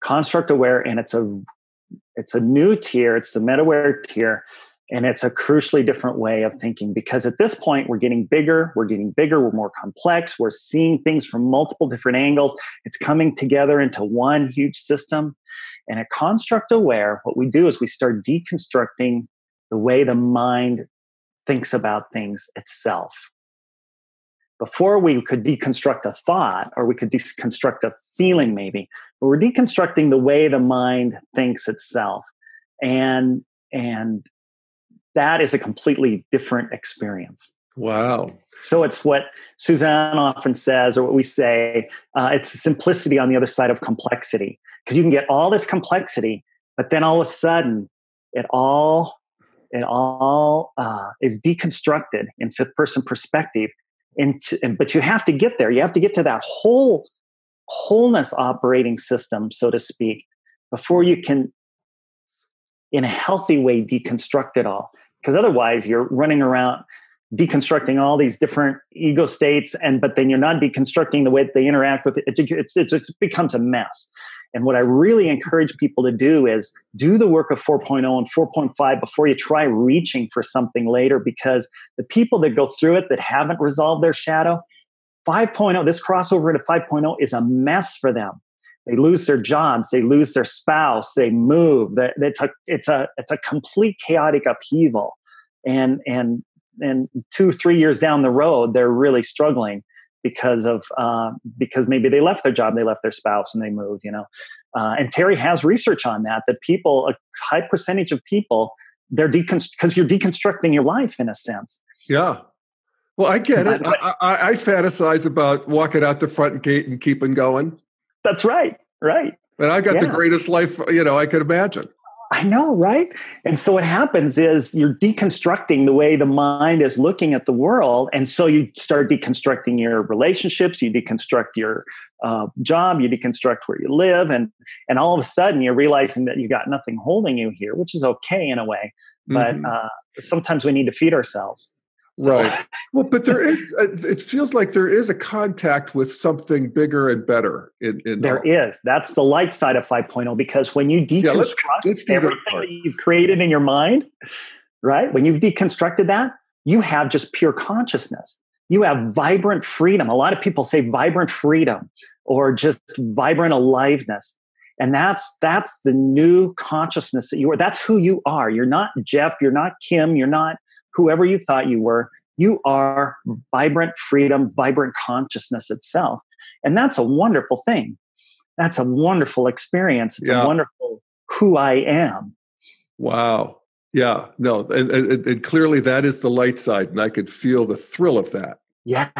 construct aware and it's a it's a new tier it's the metaware tier and it's a crucially different way of thinking because at this point, we're getting bigger, we're getting bigger, we're more complex, we're seeing things from multiple different angles. It's coming together into one huge system. And at Construct Aware, what we do is we start deconstructing the way the mind thinks about things itself. Before we could deconstruct a thought or we could deconstruct a feeling, maybe, but we're deconstructing the way the mind thinks itself. And and that is a completely different experience. Wow. So it's what Susanne often says, or what we say, uh, it's simplicity on the other side of complexity. Because you can get all this complexity, but then all of a sudden, it all it all uh, is deconstructed in fifth person perspective. Into, and, but you have to get there. You have to get to that whole wholeness operating system, so to speak, before you can, in a healthy way, deconstruct it all because otherwise you're running around deconstructing all these different ego states and but then you're not deconstructing the way they interact with it it's, it's, it becomes a mess. And what i really encourage people to do is do the work of 4.0 and 4.5 before you try reaching for something later because the people that go through it that haven't resolved their shadow 5.0 this crossover into 5.0 is a mess for them they lose their jobs they lose their spouse they move it's a it's a it's a complete chaotic upheaval and and and two three years down the road they're really struggling because of uh, because maybe they left their job they left their spouse and they moved you know Uh, and Terri has research on that, that people, a high percentage of people, they're because you're deconstructing your life in a sense. Yeah. Well, I get it. I, I, I, fantasize about walking out the front gate and keeping going. That's right. Right. And I got yeah. the greatest life, you know, I could imagine. I know, right? And so what happens is you're deconstructing the way the mind is looking at the world. And so you start deconstructing your relationships, you deconstruct your uh, job, you deconstruct where you live. And, and all of a sudden you're realizing that you've got nothing holding you here, which is okay in a way. But mm-hmm. uh, sometimes we need to feed ourselves. So. Right. Well, but there is. Uh, it feels like there is a contact with something bigger and better. In, in there all. is. That's the light side of 5.0 because when you deconstruct yeah, let's, let's everything that you've created in your mind, right? When you've deconstructed that, you have just pure consciousness. You have vibrant freedom. A lot of people say vibrant freedom or just vibrant aliveness. And that's that's the new consciousness that you are. That's who you are. You're not Jeff. You're not Kim. You're not whoever you thought you were, you are vibrant freedom, vibrant consciousness itself. And that's a wonderful thing. That's a wonderful experience. It's yeah. a wonderful who I am. Wow. Yeah. No. And, and, and, clearly that is the light side. And I could feel the thrill of that. Yeah.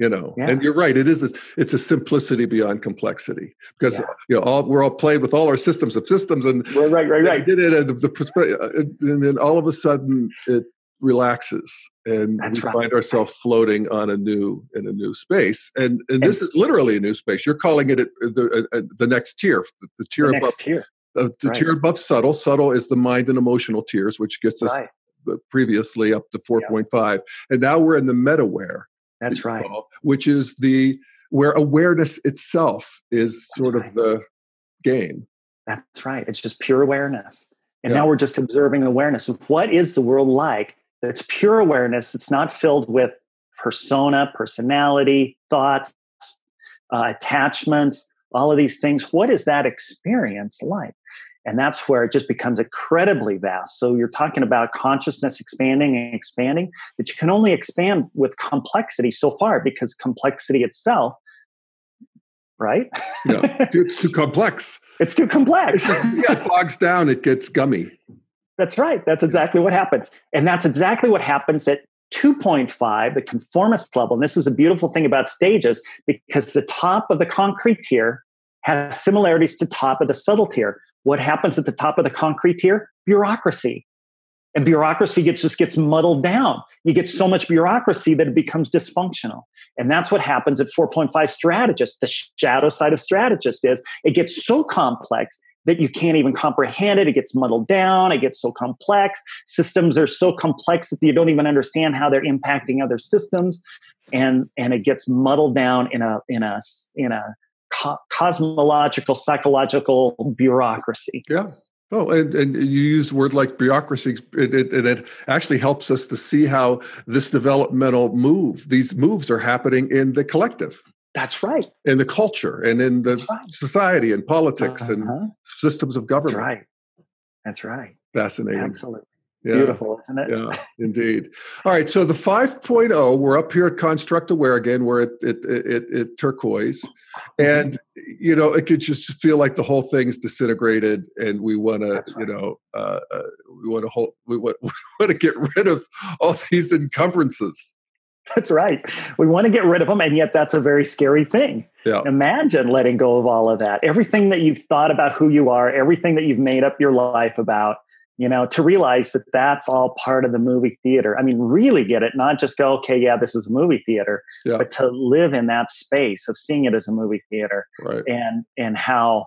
You know, yeah. and you're right. It is. A, it's a simplicity beyond complexity because yeah. you know all, we're all played with all our systems of systems, and right, right, right. right. Did it, and, the, the, and then all of a sudden it relaxes and That's we right. find ourselves floating on a new in a new space and and, and this is literally a new space you're calling it the uh, uh, the next tier the, the tier the above tier. Uh, the right. tier above subtle subtle is the mind and emotional tiers which gets us right. previously up to 4.5 yeah. and now we're in the metaware that's right call, which is the where awareness itself is That's sort of the game that's right it's just pure awareness and yeah. now we're just observing awareness of what is the world like it's pure awareness. It's not filled with persona, personality, thoughts, uh, attachments, all of these things. What is that experience like? And that's where it just becomes incredibly vast. So you're talking about consciousness expanding and expanding, but you can only expand with complexity so far because complexity itself, right? yeah, it's too complex. It's too complex. yeah, it bogs down, it gets gummy. That's right. That's exactly what happens. And that's exactly what happens at 2.5, the conformist level. And this is a beautiful thing about stages because the top of the concrete tier has similarities to top of the subtle tier. What happens at the top of the concrete tier? Bureaucracy. And bureaucracy gets just gets muddled down. You get so much bureaucracy that it becomes dysfunctional. And that's what happens at 4.5 strategists. The shadow side of strategist is it gets so complex that you can't even comprehend it. It gets muddled down. It gets so complex. Systems are so complex that you don't even understand how they're impacting other systems, and and it gets muddled down in a in a in a co- cosmological psychological bureaucracy. Yeah. Oh, and, and you use word like bureaucracy, and it, it, it, actually helps us to see how this developmental move, these moves are happening in the collective. That's right. In the culture and in the right. society and politics uh-huh. and systems of government. That's right. That's right. Fascinating. Absolutely. Yeah. Beautiful, isn't it? Yeah, indeed. All right, so the 5.0, we're up here at Construct Aware again, we're at, at, at, at turquoise. Mm-hmm. And, you know, it could just feel like the whole thing's disintegrated and we want to, you know, uh, uh, we want to hold, we want, we want to get rid of all these encumbrances. That's right. We want to get rid of them, and yet that's a very scary thing. Yeah. Imagine letting go of all of that. Everything that you've thought about who you are, everything that you've made up your life about, you know, to realize that that's all part of the movie theater. I mean, really get it, not just go, okay, yeah, this is a movie theater, yeah. but to live in that space of seeing it as a movie theater right. and and how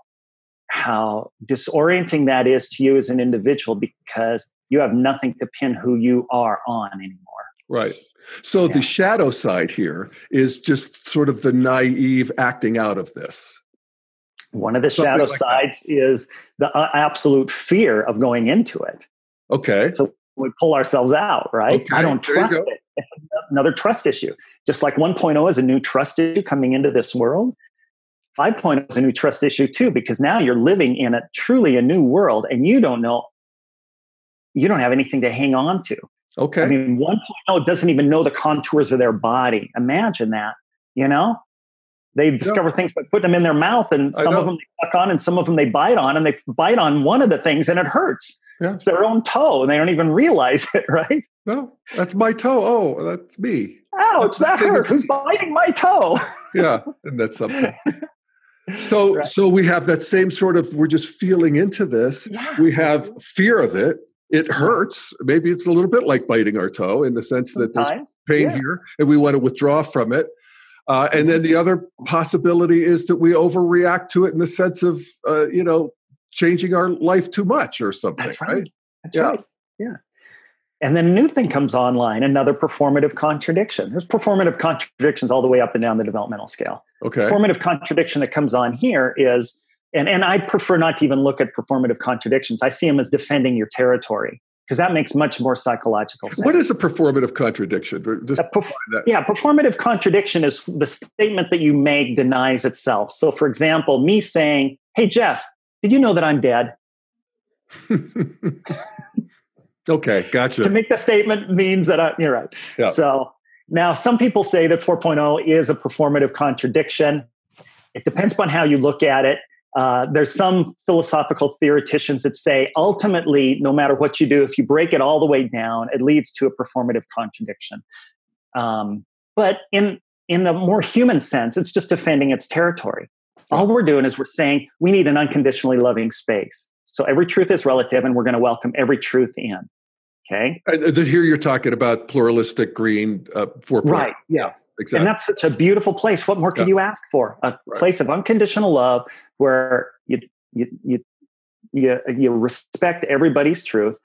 how disorienting that is to you as an individual because you have nothing to pin who you are on anymore. Right. So yeah. the shadow side here is just sort of the naive acting out of this. One of the Something shadow like sides that. is the uh, absolute fear of going into it. Okay. So we pull ourselves out, right? Okay. I don't trust it. Another trust issue. Just like 1.0 is a new trust issue coming into this world, 5.0 is a new trust issue too, because now you're living in a truly a new world and you don't know, you don't have anything to hang on to. Okay. I mean, 1.0 doesn't even know the contours of their body. Imagine that, you know? They discover yeah. things by putting them in their mouth, and some of them they suck on, and some of them they bite on, and they bite on one of the things, and it hurts. Yeah. It's their own toe, and they don't even realize it, right? No, that's my toe. Oh, that's me. Ouch, that hurt. Who's biting my toe? yeah, and that's something. So, right. so we have that same sort of. We're just feeling into this. Yeah. We have mm-hmm. fear of it. It hurts. Maybe it's a little bit like biting our toe in the sense that there's pain yeah. here, and we want to withdraw from it. Uh, and then the other possibility is that we overreact to it in the sense of, uh, you know, changing our life too much or something. That's right. right? That's yeah. right. Yeah. And then a new thing comes online, another performative contradiction. There's performative contradictions all the way up and down the developmental scale. Okay. Performative contradiction that comes on here is, and, and I prefer not to even look at performative contradictions. I see them as defending your territory because that makes much more psychological sense. What is a performative contradiction? Perf- yeah, performative contradiction is the statement that you make denies itself. So, for example, me saying, Hey, Jeff, did you know that I'm dead? okay, gotcha. to make the statement means that I, you're right. Yeah. So, now some people say that 4.0 is a performative contradiction. It depends upon how you look at it. Uh, there's some philosophical theoreticians that say ultimately, no matter what you do, if you break it all the way down, it leads to a performative contradiction. Um, but in in the more human sense, it's just defending its territory. All we're doing is we're saying we need an unconditionally loving space. So every truth is relative, and we're going to welcome every truth in. Okay. And here you're talking about pluralistic green uh, for right. Yes, exactly. And that's such a beautiful place. What more could yeah. you ask for? A right. place of unconditional love where you you you you, you respect everybody's truth,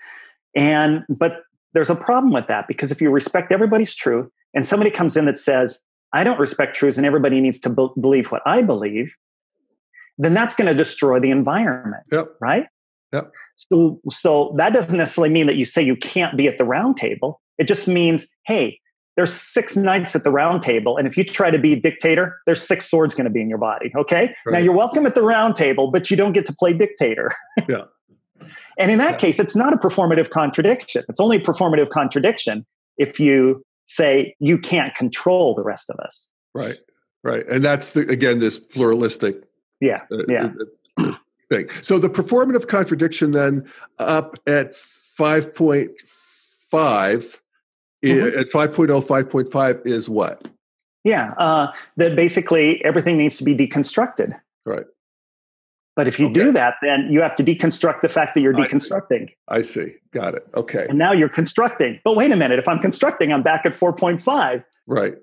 and but there's a problem with that because if you respect everybody's truth and somebody comes in that says I don't respect truths and everybody needs to be- believe what I believe, then that's going to destroy the environment. Yep. Right. Yep. So, so that doesn't necessarily mean that you say you can't be at the round table. It just means, hey, there's six knights at the round table, and if you try to be a dictator, there's six swords going to be in your body. Okay. Right. Now you're welcome at the round table, but you don't get to play dictator. Yeah. and in that yeah. case, it's not a performative contradiction. It's only a performative contradiction if you say you can't control the rest of us. Right. Right. And that's the again this pluralistic. Yeah. Uh, yeah. Uh, thing. So the performative contradiction then up at 5.5 mm-hmm. at 5.0 5.5 is what? Yeah, uh, that basically everything needs to be deconstructed. Right. But if you okay. do that, then you have to deconstruct the fact that you're deconstructing. I see. I see. Got it. Okay. And now you're constructing. But wait a minute. If I'm constructing, I'm back at 4.5. Right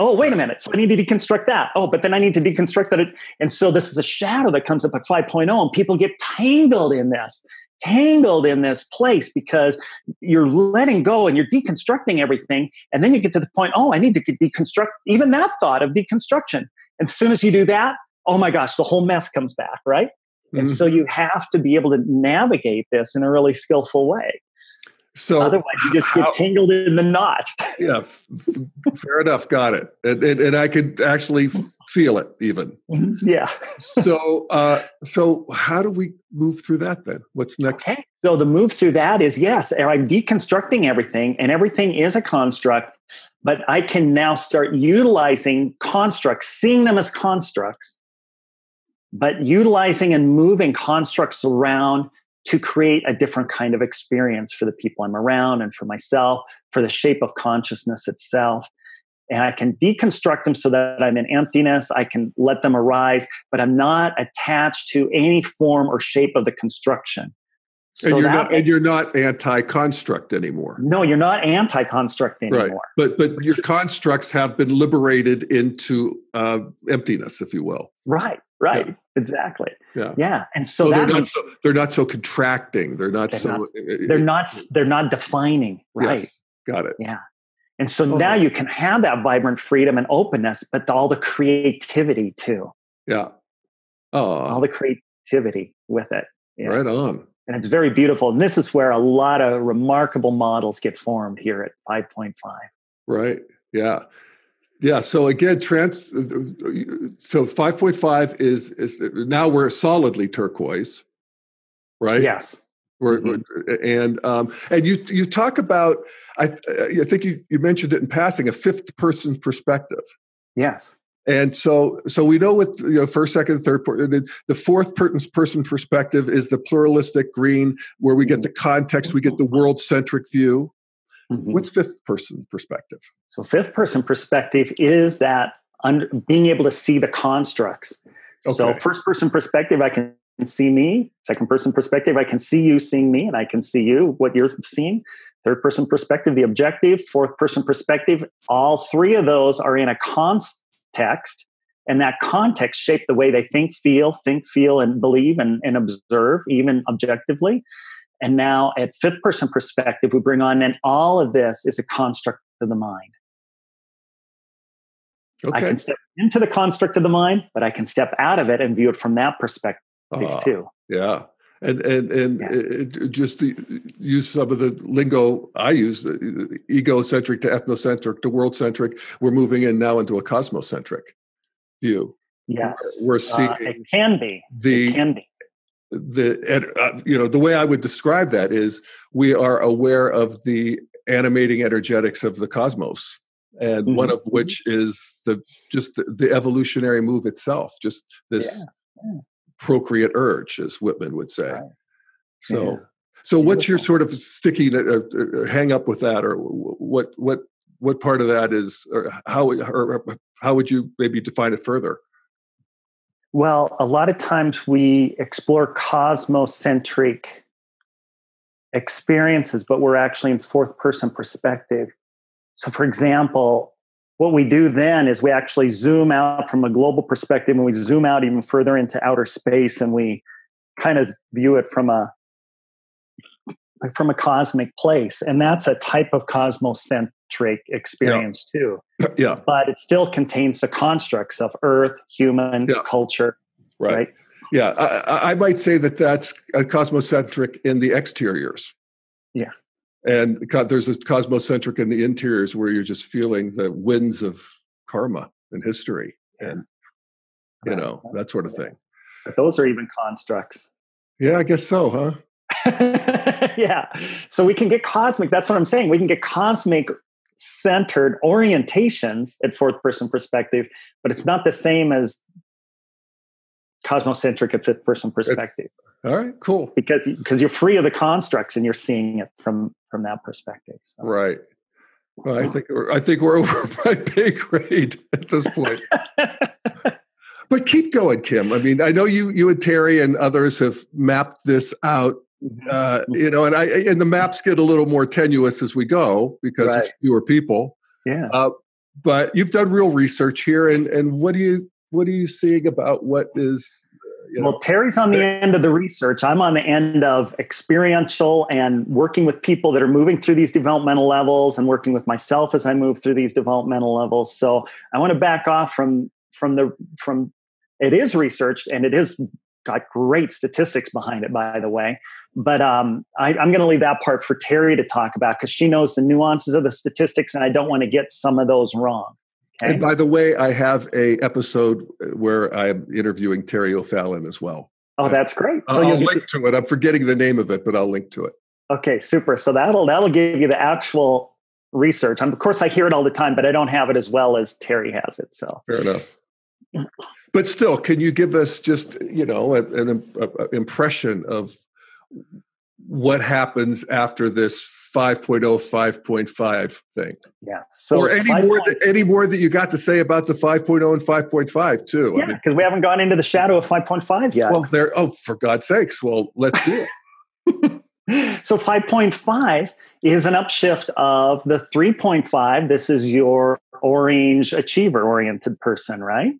oh wait a minute. So i need to deconstruct that. Oh but then i need to deconstruct that and so this is a shadow that comes up at 5.0 and people get tangled in this tangled in this place because you're letting go and you're deconstructing everything and then you get to the point oh i need to deconstruct even that thought of deconstruction. And as soon as you do that oh my gosh the whole mess comes back right? Mm-hmm. and so you have to be able to navigate this in a really skillful way so otherwise, you just get how, tangled in the knot. yeah, fair enough. Got it. And, and, and I could actually feel it even. Mm-hmm. Yeah. so uh, so how do we move through that then? What's next? Okay. So the move through that is yes, I'm deconstructing everything, and everything is a construct. But I can now start utilizing constructs, seeing them as constructs, but utilizing and moving constructs around to create a different kind of experience for the people I'm around and for myself, for the shape of consciousness itself. And I can deconstruct them so that I'm in emptiness. I can let them arise, but I'm not attached to any form or shape of the construction. So and, you're not, and you're not anti-construct anymore. No, you're not anti-construct anymore. Right. But but your constructs have been liberated into uh, emptiness, if you will. Right. Right. Yeah. Exactly. Yeah. Yeah. And so, so they're not so they're not so contracting. They're not they're so not, eh, eh, they're eh, not they're not defining. Right. Yes, got it. Yeah. And so oh. now you can have that vibrant freedom and openness, but all the creativity too. Yeah. Oh. All the creativity with it. Yeah. Right on. And it's very beautiful. And this is where a lot of remarkable models get formed here at 5.5. Right. Yeah. Yeah. So again, trans. So five point five is is now we're solidly turquoise, right? Yes. We're, mm-hmm. and um, and you you talk about I I think you you mentioned it in passing a fifth person perspective. Yes. And so, so we know what you know, first, second, third. The fourth person perspective is the pluralistic green, where we get the context, we get the world centric view. Mm-hmm. What's fifth person perspective? So, fifth person perspective is that under, being able to see the constructs. Okay. So, first person perspective, I can see me. Second person perspective, I can see you seeing me, and I can see you what you're seeing. Third person perspective, the objective. Fourth person perspective, all three of those are in a context, and that context shape the way they think, feel, think, feel, and believe, and, and observe, even objectively. And now, at fifth person perspective, we bring on, and all of this is a construct of the mind. Okay. I can step into the construct of the mind, but I can step out of it and view it from that perspective uh, too. Yeah. And and and yeah. it, just to use some of the lingo I use, egocentric to ethnocentric to world centric. We're moving in now into a cosmocentric view. Yes, we're seeing uh, it can be. The it can be the uh, you know the way I would describe that is we are aware of the animating energetics of the cosmos and mm-hmm. one of which is the just the, the evolutionary move itself just this yeah. Yeah. Procreate urge as whitman would say right. so yeah. so Beautiful. what's your sort of sticky uh, uh, hang up with that or what what what part of that is or how or how would you maybe define it further well a lot of times we explore cosmocentric experiences but we're actually in fourth person perspective so, for example, what we do then is we actually zoom out from a global perspective and we zoom out even further into outer space and we kind of view it from a from a cosmic place. And that's a type of cosmocentric experience yeah. too. Yeah. But it still contains the constructs of earth human yeah. culture right, right? yeah. I, I, might say that that's a cosmocentric in the exteriors. Yeah and there's this cosmocentric in the interiors where you're just feeling the winds of karma and history and you know that sort of thing. But those are even constructs. Yeah i guess so huh? Yeah. So we can get cosmic that's what i'm saying we can get cosmic centered orientations at fourth person perspective but it's not the same as cosmocentric at fifth person perspective all right, cool. Because because you're free of the constructs and you're seeing it from from that perspective. So. Right. Well, I think I think we're over my pay grade at this point. but keep going, Kim. I mean, I know you you and Terri and others have mapped this out. Mm-hmm. Uh, you know, and I and the maps get a little more tenuous as we go because right. there's fewer people. Yeah. Uh, but you've done real research here, and and what do you what are you seeing about what is you know, well, Terri's on the end of the research. I'm on the end of experiential and working with people that are moving through these developmental levels and working with myself as I move through these developmental levels. So I want to back off from from the from it is research and it is got great statistics behind it, by the way. But um, I, I'm going to leave that part for Terri to talk about because she knows the nuances of the statistics, and I don't want to get some of those wrong. Okay. And by the way, I have a episode uh, where I'm interviewing Terri O'Fallon as well. Oh, that's great. So I'll link to it. I'm forgetting the name of it, but I'll link to it. Okay, super. So that'll that'll give you the actual research. of course, I hear it all the time, but I don't have it as well as Terri has it. So fair enough. but still, can you give us just you know an, an impression of what happens after this 5.0 5.5 thing. Yeah so or any more that, any more that you got to say about the 5.0 and 5.5 too yeah because I mean, we haven't gone into the shadow of 5.5 yet. Well there oh for god's sakes well let's do it. So 5.5 is an upshift of the 3.5 this is your orange achiever oriented person right?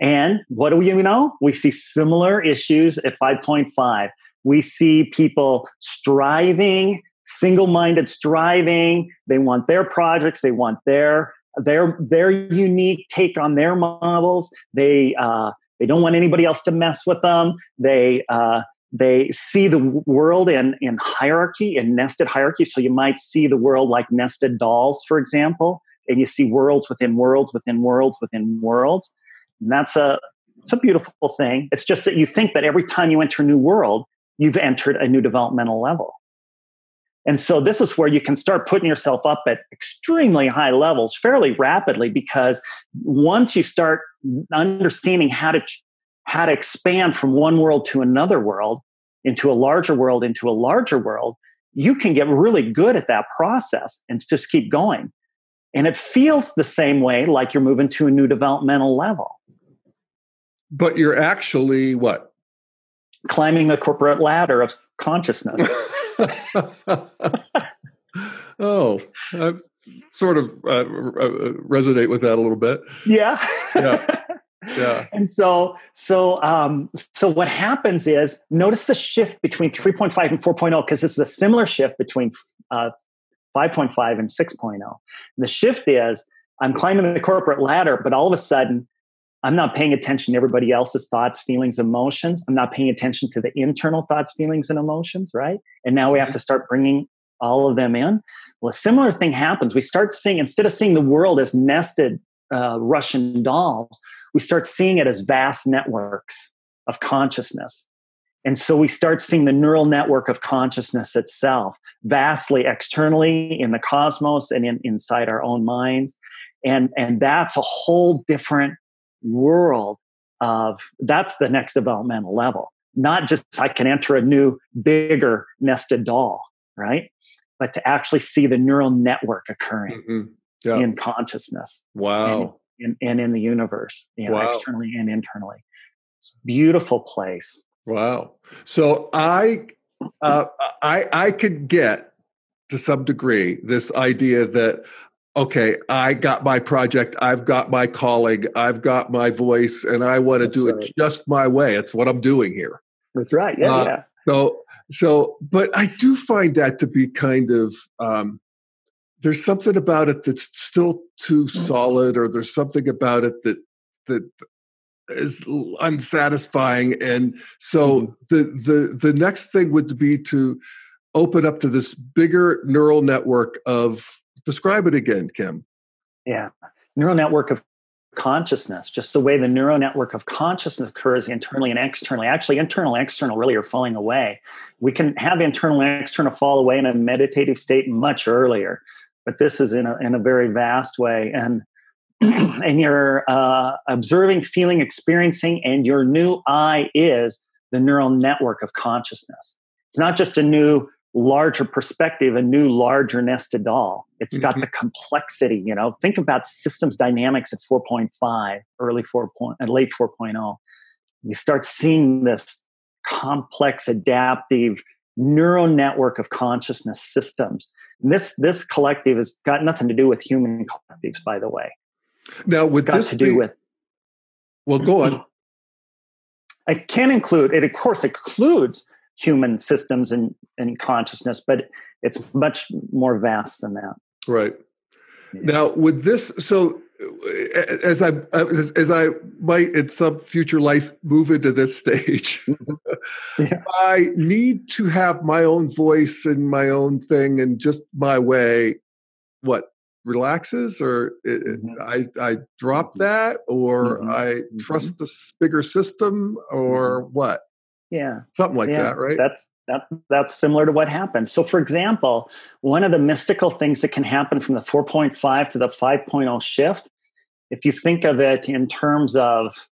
And what do we know? We see similar issues at 5.5 we see people striving single-minded striving. They want their projects. They want their their their unique take on their models. They uh, they don't want anybody else to mess with them. They uh, they see the world in in hierarchy in nested hierarchy. So you might see the world like nested dolls for example and you see worlds within worlds within worlds within worlds. And that's a it's a beautiful thing. It's just that you think that every time you enter a new world you've entered a new developmental level. And so this is where you can start putting yourself up at extremely high levels fairly rapidly because once you start understanding how to how to expand from one world to another world into a larger world into a larger world, you can get really good at that process and just keep going. And it feels the same way like you're moving to a new developmental level. But you're actually what? Climbing the corporate ladder of consciousness. oh, I sort of uh, uh, resonate with that a little bit. Yeah. Yeah. Yeah. and so, so, um, so what happens is notice the shift between 3.5 and 4.0 because this is a similar shift between uh, 5.5 and 6.0. The shift is I'm climbing the corporate ladder, but all of a sudden I'm not paying attention to everybody else's thoughts, feelings, emotions. I'm not paying attention to the internal thoughts, feelings, and emotions, right? And now we have mm-hmm. to start bringing all of them in. Well, a similar thing happens. We start seeing, instead of seeing the world as nested uh, Russian dolls, we start seeing it as vast networks of consciousness. And so we start seeing the neural network of consciousness itself vastly externally in the cosmos and in, inside our own minds. And, and that's a whole different world of that's the next developmental level. Not just I can enter a new, bigger nested doll, right? But to actually see the neural network occurring mm-hmm. yeah. in consciousness. Wow. And, and, and in the universe, you know, wow. externally and internally. It's beautiful place. Wow. So I uh, I I could get to some degree this idea that okay, I got my project, I've got my calling, I've got my voice, and I want to do right. it just my way. It's what I'm doing here. That's right. Yeah, uh, yeah. So, so, but I do find that to be kind of um, there's something about it that's still too mm-hmm. solid, or there's something about it that that is unsatisfying. And so, mm-hmm. the the the next thing would be to open up to this bigger neural network of Describe it again, Kim. Yeah. Neural network of consciousness, just the way the neural network of consciousness occurs internally and externally. Actually, internal and external really are falling away. We can have internal and external fall away in a meditative state much earlier, but this is in a, in a very vast way. And and you're uh, observing, feeling, experiencing, and your new I is the neural network of consciousness. It's not just a new larger perspective, a new larger nested doll. It's got mm-hmm. the complexity, you know. Think about systems dynamics at 4.5, early 4. Point, uh, late 4.0. You start seeing this complex, adaptive neural network of consciousness systems. And this this collective has got nothing to do with human collectives, by the way. Now, with got this to do with well, go on. I can include it. Of course, includes human systems and, and consciousness, but it's much more vast than that. Right. Yeah. Now, with this, so as I as, as, I might in some future life move into this stage, yeah. I need to have my own voice and my own thing and just my way. What relaxes, or it, mm-hmm. I I drop that, or mm-hmm. I mm-hmm. trust mm-hmm. this bigger system, or mm-hmm. what? Yeah. Something like yeah. that right? That's that's that's similar to what happens so for example one of the mystical things that can happen from the 4.5 to the 5.0 shift if you think of it in terms of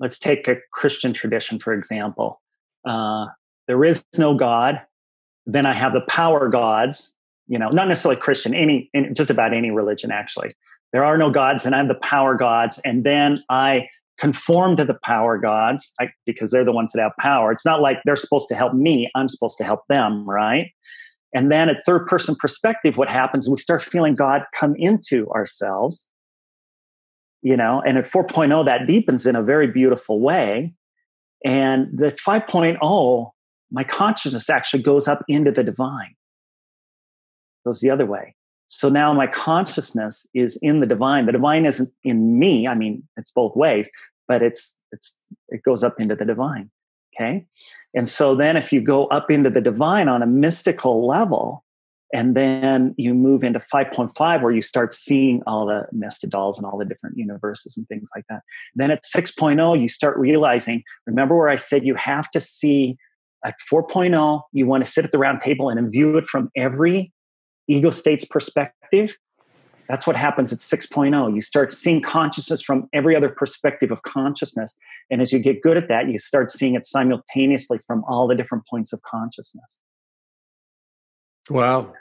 let's take a christian tradition for example. Uh, there is no god then i have the power gods you know not necessarily christian any just about any religion actually. There are no gods and I'm the power gods and then i conform to the power gods I, because they're the ones that have power. It's not like they're supposed to help me, I'm supposed to help them, right? And then at third person perspective, what happens we start feeling God come into ourselves, you know, and at 4.0, that deepens in a very beautiful way. And the 5.0, my consciousness actually goes up into the divine, goes the other way. So now my consciousness is in the divine. The divine isn't in me. I mean, it's both ways, but it's it's it goes up into the divine. Okay. And so then if you go up into the divine on a mystical level, and then you move into 5.5 where you start seeing all the nested dolls and all the different universes and things like that. Then at 6.0, you start realizing, remember where I said you have to see at 4.0, you want to sit at the round table and view it from every ego state's perspective. That's what happens at 6.0. You start seeing consciousness from every other perspective of consciousness. And as you get good at that, you start seeing it simultaneously from all the different points of consciousness. Wow.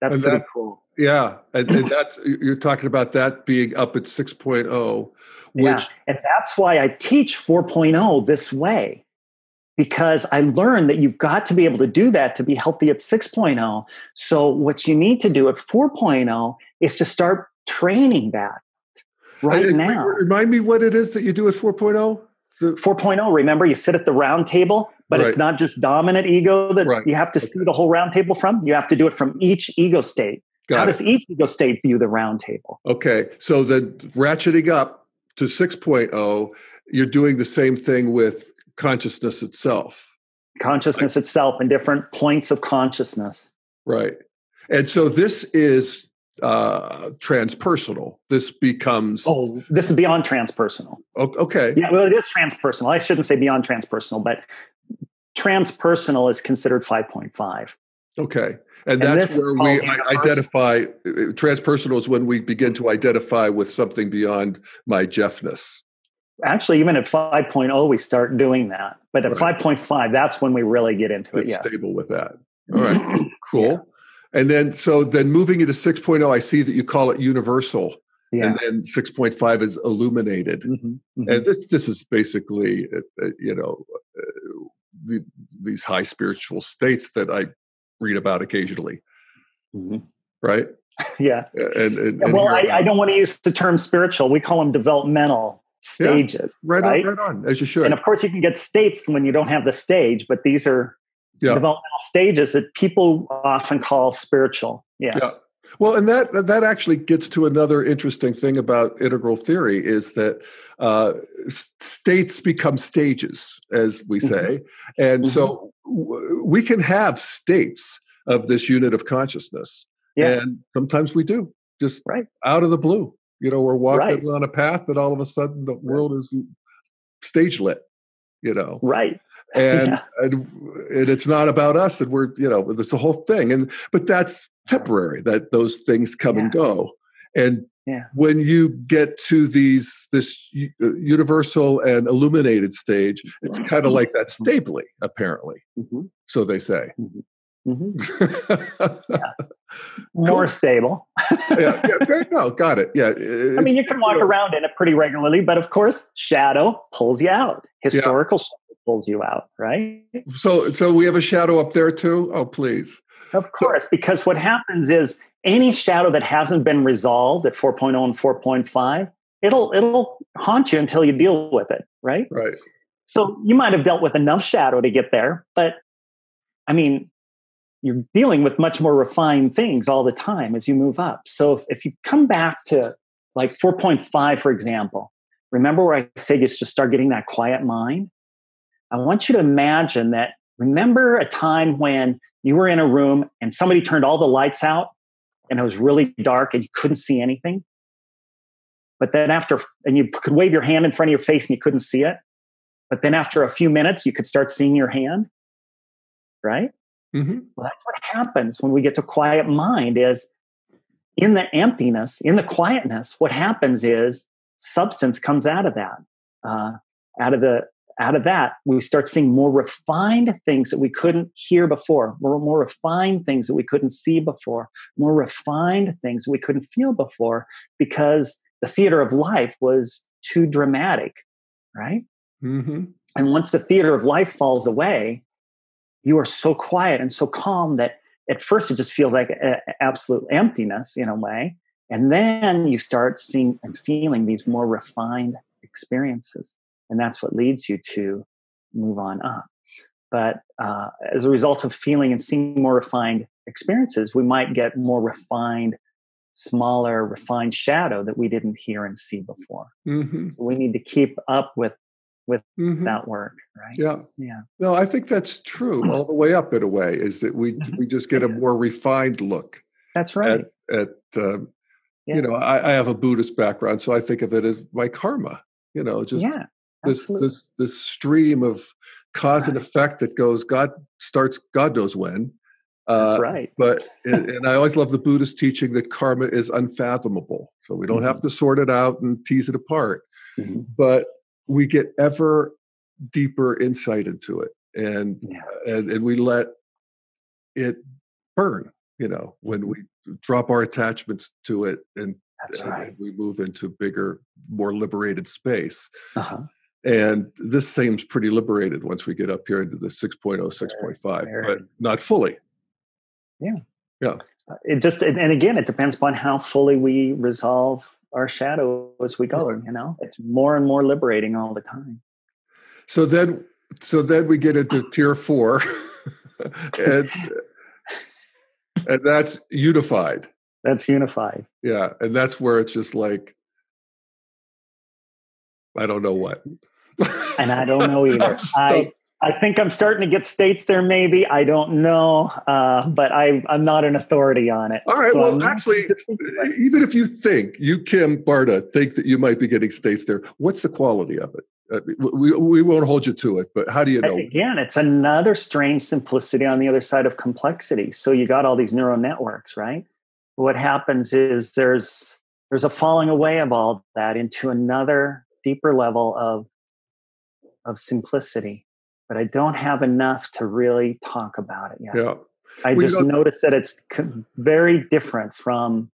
That's And pretty that- cool. Yeah. And, and that's, you're talking about that being up at 6.0, which, yeah. And that's why I teach 4.0 this way. Because I learned that you've got to be able to do that to be healthy at 6.0. So, what you need to do at 4.0 is to start training that right and- now. Remind me what it is that you do at 4.0? The, 4.0, remember, you sit at the round table, but it's not just dominant ego that Right. you have to see the whole round table from. You have to do it from each ego state. How it. does each ego state view the round table? Okay, so then ratcheting up to 6.0, you're doing the same thing with consciousness itself, Consciousness itself and different points of consciousness. right? And so this is uh, transpersonal. This becomes Oh, this is beyond transpersonal. okay. Yeah, well, it is transpersonal. I shouldn't say beyond transpersonal, but transpersonal is considered 5.5. Okay, and, And that's where we i- identify. uh, Transpersonal is when we begin to identify with something beyond my Jeffness. Actually, even at 5.0, we start doing that. But at Right. 5.5, that's when we really get into it. Yes. stable with that. All right, cool. And then, so then moving into 6.0, I see that you call it universal, Yeah. and then 6.5 is illuminated. Mhm, mhm. And this this is basically, uh, uh, you know, uh, the, these high spiritual states that I read about occasionally, Mhm. right? Yeah. And, and, and well, I, I don't want to use the term spiritual. We call them developmental Yeah, stages. right, right? on, right on, as you should. And of course, you can get states when you don't have the stage, but these are Yeah. developmental stages that people often call spiritual. Yes. Yeah. Well, and that that actually gets to another interesting thing about integral theory is that uh, states become stages, as we say, and so w- we can have states of this unit of consciousness, Yeah. and sometimes we do just Right. out of the blue. You know, we're walking Right. on a path, that all of a sudden the world is stage lit. You know, Right. and, Yeah. and and it's not about us and we're you know this the whole thing and but that's temporary that those things come and go and Yeah. when you get to these this uh, universal and illuminated stage it's kind of like that stably apparently Mhm. so they say Mhm. yeah, More stable. yeah, fair- no got it yeah I mean, you can walk around in it pretty regularly, but of course, shadow pulls you out. Historical shadow pulls you out, right? so so we have a shadow up there too oh please Of course, because what happens is any shadow that hasn't been resolved at 4.0 and 4.5, it'll it'll haunt you until you deal with it, right? right So you might have dealt with enough shadow to get there, but I mean, you're dealing with much more refined things all the time as you move up. So if, if you come back to like 4.5, for example, remember where I said you should start getting that quiet mind? I want you to imagine that. Remember a time when you were in a room and somebody turned all the lights out and it was really dark and you couldn't see anything? But then after, and you could wave your hand in front of your face and you couldn't see it. But then after a few minutes, you could start seeing your hand, right? Hmm Well, that's what happens when we get to quiet mind is in the emptiness, in the quietness, what happens is substance comes out of that. Uh, out of the out of that, we start seeing more refined things that we couldn't hear before, more, more refined things that we couldn't see before, more refined things we couldn't feel before, because the theater of life was too dramatic, right? hmm And once the theater of life falls away, you are so quiet and so calm that at first it just feels like a, a- absolute emptiness in a way. And then you start seeing and feeling these more refined experiences. And that's what leads you to move on up. But uh, as a result of feeling and seeing more refined experiences, we might get more refined, smaller, refined shadow that we didn't hear and see before. hmm So we need to keep up with hmm that work, right? yeah Yeah. No, I think that's true all the way up in a way. Is that we we just get a more refined look That's right. at at um, Yeah. you know I, I have a Buddhist background, so I think of it as my karma. You know, just yeah. this this this stream of cause and effect that goes God starts God knows when. Uh, That's right. but and I always love the Buddhist teaching that karma is unfathomable, so we don't mm-hmm. have to sort it out and tease it apart. Mm-hmm. But we get ever deeper insight into it, and yeah. and and we let it burn. You know, when mm-hmm. we drop our attachments to it and, right. and we move into bigger, more liberated space. Uh-huh. And this seems pretty liberated once we get up here into the 6.0, 6.5, but not fully. Yeah. Yeah. Uh, it just, and again, it depends upon how fully we resolve our shadow as we go. You know, it's more and more liberating all the time. So then, so then we get into tier four, and and that's unified. That's unified. Yeah, and that's where it's just like, I don't know what and I don't know either. I I think I'm starting to get states there. Maybe I don't know, uh, but I I'm not an authority on it. All right. So well, I'm actually, even if you think you Kim Barta think that you might be getting states there, what's the quality of it? Uh, we, we won't hold you to it, but how do you know? Again, it's another strange simplicity on the other side of complexity. So you got all these neural networks, right? What happens is there's there's a falling away of all that into another deeper level of of simplicity, but I don't have enough to really talk about it yet. Yeah. I well, just you know, noticed that it's very different from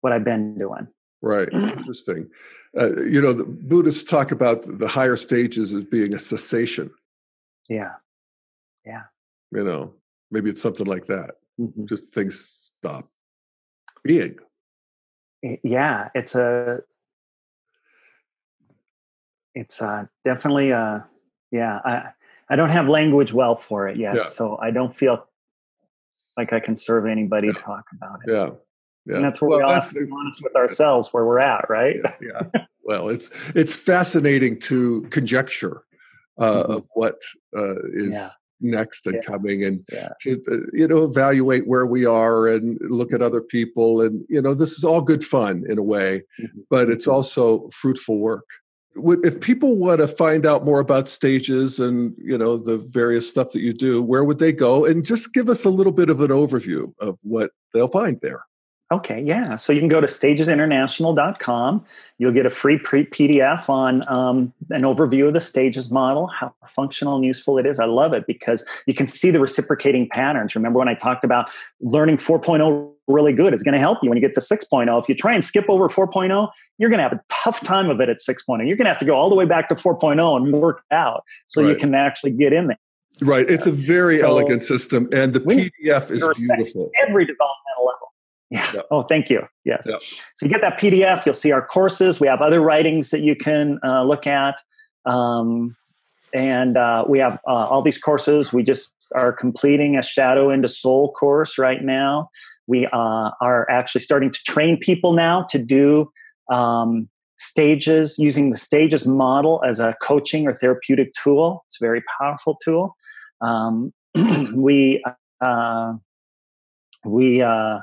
what I've been doing. Right. Interesting. Uh, you know, the Buddhists talk about the higher stages as being a cessation. Yeah. Yeah. You know, maybe it's something like that. Mm-hmm. Just things stop being. Yeah. It's a, it's uh, definitely a yeah. I I don't have language well for it yet, yeah. so I don't feel like I can serve anybody yeah. talk about it. Yeah. Yeah. And that's where well, we all have to be honest with ourselves where we're at, right? yeah. Well, it's it's fascinating to conjecture uh, mm-hmm. of what uh, is yeah. next and yeah. coming, and to uh, you know evaluate where we are and look at other people, and you know this is all good fun in a way, mm-hmm. but it's mm-hmm. also fruitful work if people want to find out more about stages and you know the various stuff that you do where would they go? And just give us a little bit of an overview of what they'll find there Okay, yeah. So you can go to stagesinternational.com. You'll get a free pre- PDF on um, an overview of the stages model, how functional and useful it is. I love it because you can see the reciprocating patterns. Remember when I talked about learning 4.0 really good is going to help you when you get to 6.0. If you try and skip over 4.0, you're going to have a tough time of it at 6.0. You're going to have to go all the way back to 4.0 and work out so right. you can actually get in there. Right. It's a very so elegant system, and the PDF is beautiful. Every developmental level. Yeah. Yep. Oh, thank you. Yes. Yep. So you get that PDF. You'll see our courses. We have other writings that you can uh, look at. Um, and uh, we have uh, all these courses. We just are completing a Shadow into Soul course right now. We uh, are actually starting to train people now to do um, stages using the stages model as a coaching or therapeutic tool. It's a very powerful tool. Um, we uh, we uh,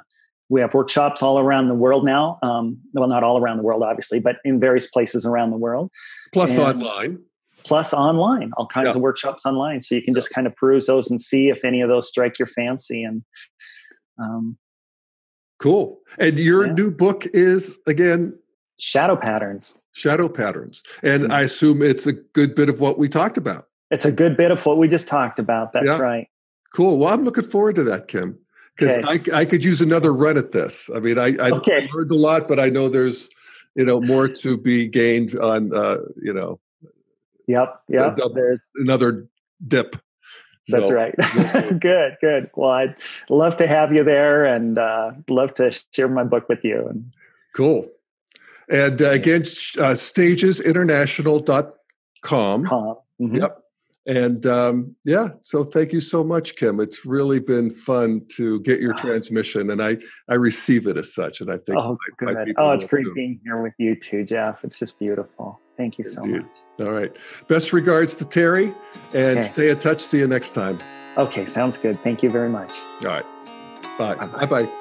we have workshops all around the world now. Um, well, not all around the world, obviously, but in various places around the world. Plus and online. Plus online, all kinds yeah. of workshops online. So you can just kind of peruse those and see if any of those strike your fancy. And um, cool. And your yeah. new book is again Shadow Patterns. Shadow Patterns, and mm-hmm. I assume it's a good bit of what we talked about. It's a good bit of what we just talked about. That's yeah. right. Cool. Well, I'm looking forward to that, Kim because okay. I, I could use another run at this. I mean, I, I okay. learned a lot, but I know there's, you know, more to be gained on, uh, you know. Yep. Yep. there's another dip. That's so, right. good, good. Well, I'd love to have you there and uh, love to share my book with you. And cool. And uh, again, uh, stagesinternational.com. Com. Mm-hmm. Yep. And um, yeah, so thank you so much, Kim. It's really been fun to get your transmission, and I I receive it as such. And I think oh, my, my oh, it's great too. being here with you too, Jeff. It's just beautiful. Thank you so Indeed. much. All right. Best regards to Terri, and okay. stay in touch. See you next time. Okay, sounds good. Thank you very much. All right. Bye. Bye bye.